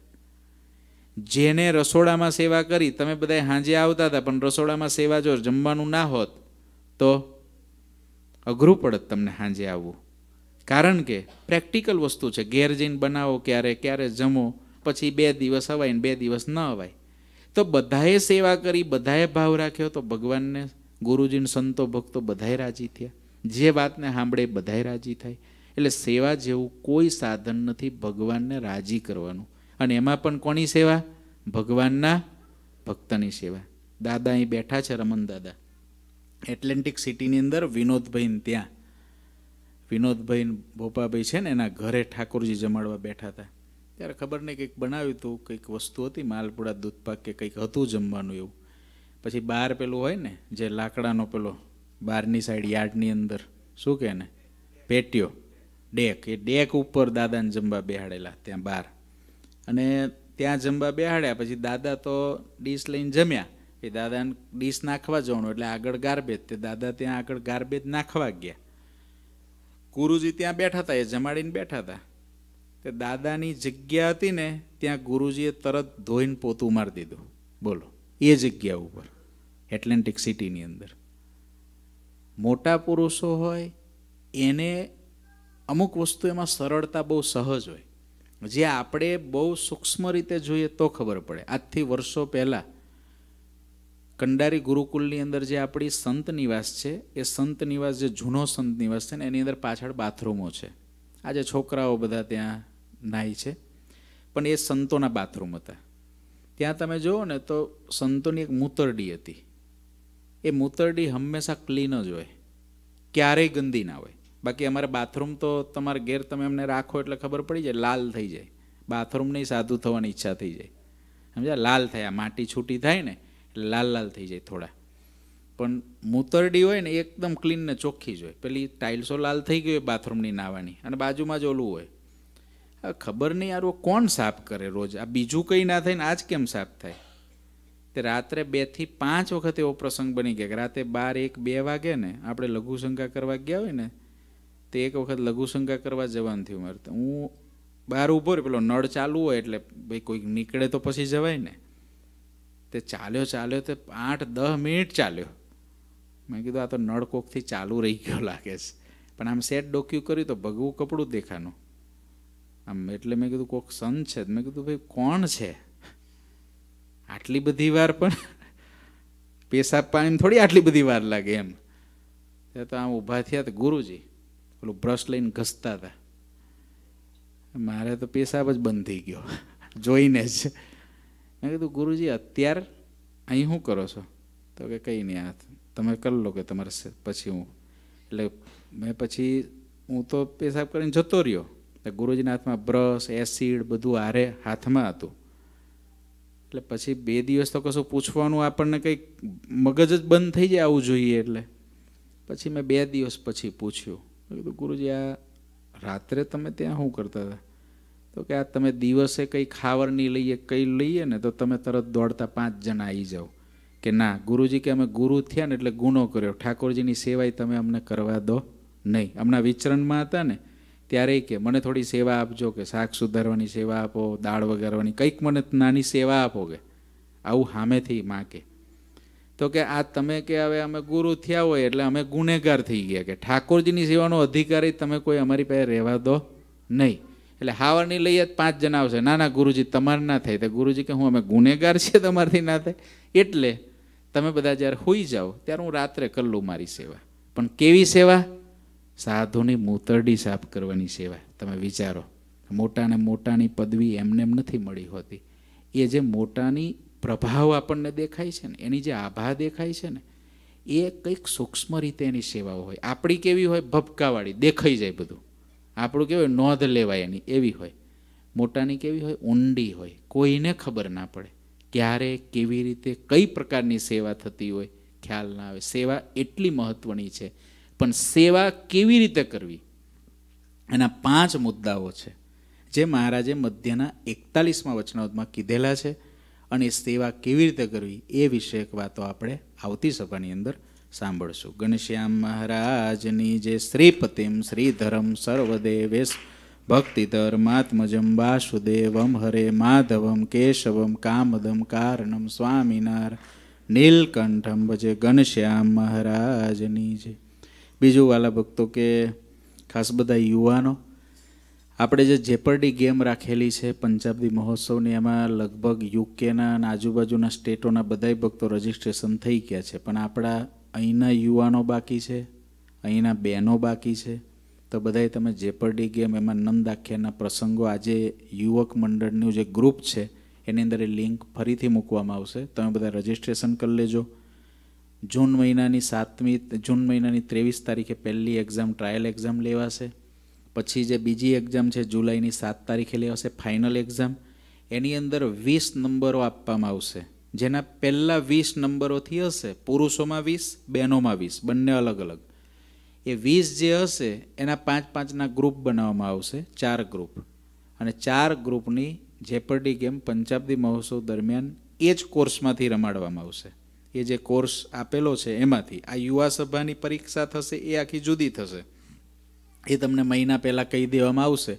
જેને રસોડામાં સેવા કરી, તમે બધા સાંજે આવતા હતા, પણ રસોડામાં સેવા જો જમવાનું ના હોત, તો અઘરું પડત તમને સાંજે આવવું. કારણ કે પ્રેક્ટિકલ વસ્તુ છે. ઘેર જઈને બનાવો ક્યારે ક્યારે જમો પછી બે દિવસ અવાય ને બે દિવસ ન અવાય. તો બધાએ સેવા કરી, બધાએ ભાવ રાખ્યો તો ભગવાનને, ગુરુજીને સંતો, ભક્તો બધાએ રાજી થયા. જે વાતને સાંભળે બધાએ રાજી થાય. એટલે સેવા જેવું કોઈ સાધન નથી ભગવાનને રાજી કરવાનું. અને એમાં પણ કોની સેવા? ભગવાનના ભક્તની સેવા. દાદા અહીં બેઠા છે રમન દાદા. એટલેન્ટિક સિટીની અંદર વિનોદભાઈ ત્યાં. વિનોદભાઈ ભોપાભાઈ છે ને એના ઘરે ઠાકોરજી જમાડવા બેઠા હતા. ત્યારે ખબર નહીં, કંઈક બનાવ્યું હતું કંઈક વસ્તુ હતી, માલપુડા દૂધપાક કે કંઈક હતું જમવાનું એવું. પછી બહાર પેલું હોય ને, જે લાકડાનો પેલો બહારની સાઈડ યાર્ડની અંદર, શું કહે ને પેટીઓ, ડેક. એ ડેક ઉપર દાદાને જમવા બેહાડેલા ત્યાં બહાર અને ત્યાં જમવા બેહાડ્યા, પછી દાદા તો ડીશ લઈને જમ્યા. એ દાદાને ડીશ નાખવા જવાનું, એટલે આગળ ગાર્બેજ. તે દાદા ત્યાં આગળ ગાર્બેજ નાખવા ગયા. ગુરુજી ત્યાં બેઠા હતા, એ જમાડીને બેઠા હતા. તે દાદાની જગ્યા હતી ને, ત્યાં ગુરુજીએ તરત ધોઈને પોતું મારી દીધું. બોલો, એ જગ્યા ઉપર એટલેન્ટિક સિટીની અંદર. મોટા પુરુષો હોય, એને અમુક વસ્તુ એમાં સરળતા બહુ સહજ હોય. જે આપણે બહુ સૂક્ષ્મ રીતે જોઈએ તો ખબર પડે. આજથી વર્ષો પહેલાં કંડારી ગુરુકુલની અંદર જે આપણી સંત નિવાસ છે, એ સંત નિવાસ, જે જૂનો સંત નિવાસ છે ને, એની અંદર પાછળ બાથરૂમો છે. આજે છોકરાઓ બધા ત્યાં નાય છે. પણ એ સંતોના બાથરૂમ હતા. ત્યાં તમે જુઓ ને તો સંતોની એક મૂતરડી હતી. એ મૂતરડી હંમેશા ક્લીન જ હોય. ક્યારેય ગંદી ના હોય. બાકી અમારે બાથરૂમ તો તમારે ઘેર તમે એમને રાખો એટલે ખબર પડી જાય, લાલ થઈ જાય. બાથરૂમની સાદું થવાની ઈચ્છા થઈ જાય. સમજ્યા? લાલ થયા. માટી છૂટી થાય ને લાલ લાલ થઈ જાય થોડા. પણ મૂતરડી હોય ને એકદમ ક્લીન ને ચોખ્ખી જ હોય. પેલી ટાઇલ્સો લાલ થઈ ગઈ હોય બાથરૂમની નાવાની. અને બાજુમાં જ ઓલું હોય. ખબર નહીં યાર કોણ સાફ કરે રોજ? આ બીજું કંઈ ના થાય ને આજ કેમ સાફ થાય? તે રાત્રે બેથી પાંચ વખત એવો પ્રસંગ બની ગયા કે રાતે બાર એક બે વાગે ને આપણે લઘુશંકા કરવા ગયા હોય ને, તે એક વખત લઘુશંકા કરવા જવાનું થયું મારે હું બહાર ઊભો રહ્યો, પેલો નળ ચાલુ હોય એટલે ભાઈ કોઈક નીકળે તો પછી જવાય ને. તે ચાલ્યો ચાલ્યો તે આઠ દસ મિનિટ ચાલ્યો. મેં કીધું આ તો નળ કોકથી ચાલુ રહી ગયો લાગે છે. પણ આમ સેટ ડોક્યુ કર્યું તો ભગવું કપડું દેખાનું. આમ એટલે મેં કીધું, કોક સન છે. મેં કીધું, ભાઈ, કોણ છે? આટલી બધી વાર પણ પેશાબ પાણી થોડી આટલી બધી વાર લાગે એમ. ત્યાં તો આમ ઊભા થયા તો ગુરુજી, પેલું બ્રશ લઈને ઘસતા હતા. મારે તો પેશાબ જ બંધ થઈ ગયો, જોઈને જ. મેં કીધું, ગુરુજી, અત્યાર અહીં શું કરો છો? તો કે, કંઈ નહીં, આ તમે કરી લો કે તમારે પછી હું. એટલે મેં પછી, હું તો પેશાબ કરીને જતો રહ્યો. ગુરુજીના હાથમાં બ્રશ, એસિડ બધું હારે હાથમાં હતું. એટલે પછી બે દિવસ તો કશું પૂછવાનું આપણને કંઈક મગજ જ બંધ થઈ જાય આવું જોઈએ એટલે. પછી મેં બે દિવસ પછી પૂછ્યું. કીધું, ગુરુજી, આ રાત્રે તમે ત્યાં શું કરતા હતા? તો કે, આ તમે દિવસે કંઈ ખાવરની લઈએ, કંઈ લઈએ ને તો તમે તરત દોડતા પાંચ જણા આવી જાઓ. કે, ના, ગુરુજી, કે અમે ગુરુ થયા ને એટલે ગુનો કર્યો. ઠાકોરજીની સેવાય તમે અમને કરવા દો નહીં. હમણાં વિચરણમાં હતા ને ત્યારે કે મને થોડી સેવા આપજો કે શાક સુધારવાની સેવા આપો, દાળ વગાડવાની કંઈક મને નાની સેવા આપો કે, આવું સામેથી માગે. તો કે આ તમે કે હવે અમે ગુરુ થયા હોય એટલે અમે ગુનેગાર થઈ ગયા કે ઠાકોરજીની સેવાનો અધિકારી તમે કોઈ અમારી પાસે રહેવા દો નહીં. એટલે હાવરની લઈએ પાંચ જણા આવશે. ના ના, ગુરુજી, તમારે ના થાય. તો ગુરુજી કે હું અમે ગુનેગાર છીએ તમારથી ના થાય. એટલે તમે બધા જ્યારે હોઈ જાઓ ત્યારે હું રાત્રે કરું મારી સેવા. પણ કેવી સેવા? સાધુની મૂતરડી સાફ કરવાની સેવા તમે વિચારો, મોટાને મોટાની પદવી એમને એમ નથી મળી હોતી. એ જે મોટાની પ્રભાવ આપણને દેખાય છે ને, એની જે આભા દેખાય છે ને, એ કંઈક સૂક્ષ્મ રીતે એની સેવાઓ હોય. આપણી કેવી હોય? ભપકાવાળી દેખાઈ જાય બધું. આપણું કેવું હોય? નોંધ લેવાય એની, એવી હોય. મોટાની કેવી હોય? ઊંડી હોય. કોઈને ખબર ના પડે ક્યારે, કેવી રીતે, કઈ પ્રકારની સેવા થતી હોય. ખ્યાલ ના આવે. સેવા એટલી મહત્વની છે પણ સેવા કેવી રીતે કરવી? એના પાંચ મુદ્દાઓ છે, જે મહારાજે મધ્યના એકતાલીસમાં વચનાવતમાં કીધેલા છે અને સેવા કેવી રીતે કરવી એ વિષયક વાતો આપણે આવતી સભાની અંદર સાંભળશું. ઘનશ્યામ મહારાજની જે શ્રીપતિમ શ્રીધરમ સર્વદેવેશ ભક્તિધર્માત્મજમ વાસુદેવમ હરે માધવમ કેશવમ કામદમ કારણમ સ્વામિનાર નીલકંઠમ ભજે ઘનશ્યામ મહારાજની જે બીજું વાલા ભક્તો કે ખાસ બધા યુવાનો, આપણે જે જેપરડી ગેમ રાખેલી છે, પંજાબી મહોત્સવની, એમાં લગભગ યુકેના અને આજુબાજુના સ્ટેટોના બધાય ભક્તો રજીસ્ટ્રેશન થઈ ગયા છે. પણ આપણા અહીંના યુવાનો બાકી છે, અહીંના બહેનો બાકી છે. તો બધાય તમે જેપરડી ગેમ એમાં નંદ આખ્યાના પ્રસંગો, આજે યુવક મંડળનું જે ગ્રુપ છે, એની અંદર એ લિંક ફરીથી મૂકવામાં આવશે. તમે બધા રજીસ્ટ્રેશન કરી લેજો. જૂન મહિનાની સાતમી, જૂન મહિનાની ત્રેવીસ તારીખે પહેલી એક્ઝામ ટ્રાયલ એક્ઝામ લેવાશે. પછી જે બીજી એક્ઝામ છે, જુલાઈની સાત તારીખે લેવાશે ફાઇનલ એક્ઝામ એની અંદર વીસ નંબરો આપવામાં આવશે. જેના પહેલાં વીસ નંબરોથી હશે. પુરુષોમાં વીસ, બહેનોમાં વીસ. બંને અલગ અલગ. એ વીસ જે હશે, એના પાંચ પાંચના ગ્રુપ બનાવવામાં આવશે. ચાર ગ્રુપ અને ચાર ગ્રુપની જેપરડી ગેમ પંજાબી મહોત્સવ દરમિયાન એ જ કોર્સમાંથી રમાડવામાં આવશે. એ જે કોર્સ આપેલો છે એમાંથી, આ યુવા સભાની પરીક્ષા થશે, એ આખી જુદી થશે. એ તમને મહિના પહેલાં કહી દેવામાં આવશે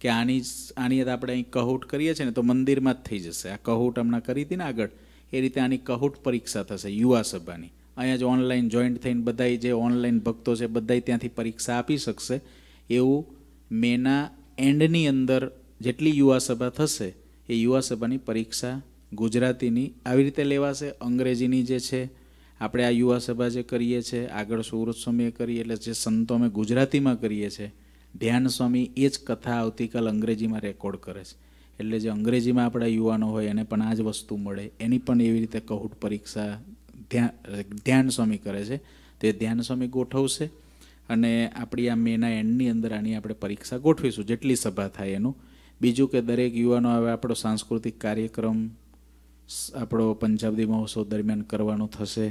કે આની આની આપણે અહીં કહૂટ કરીએ છીએ ને, તો મંદિરમાં જ થઈ જશે. આ કહૂટ હમણાં કરી હતી ને આગળ, એ રીતે આની કહૂટ પરીક્ષા થશે યુવા સભાની. અહીંયા જ ઓનલાઈન જોઈન્ટ થઈને બધાય જે ઓનલાઈન ભક્તો છે, બધાય ત્યાંથી પરીક્ષા આપી શકશે. એવું મેના એન્ડની અંદર જેટલી યુવા સભા થશે, એ યુવા સભાની પરીક્ષા ગુજરાતીની આવી રીતે લેવાશે, અંગ્રેજીની જે છે, આપણે આ યુવા સભા જે કરીએ છીએ આગળ સુરત સ્વામીએ કરીએ, એટલે જે સંતો અમે ગુજરાતીમાં કરીએ છીએ ધ્યાન સ્વામી એ જ કથા આવતીકાલ અંગ્રેજીમાં રેકોર્ડ કરે છે. એટલે જે અંગ્રેજીમાં આપણા યુવાનો હોય, એને પણ આ જ વસ્તુ મળે, એની પણ એવી રીતે કહુટ પરીક્ષા ધ્યાન ધ્યાન સ્વામી કરે છે. તે ધ્યાન સ્વામી ગોઠવશે અને આપણી આ મેના એન્ડની અંદર આની આપણે પરીક્ષા ગોઠવીશું, જેટલી સભા થાય એનું. બીજું કે દરેક યુવાનો હવે આપણો સાંસ્કૃતિક કાર્યક્રમ આપણો પંજાબી મહોત્સવ દરમિયાન કરવાનું થશે.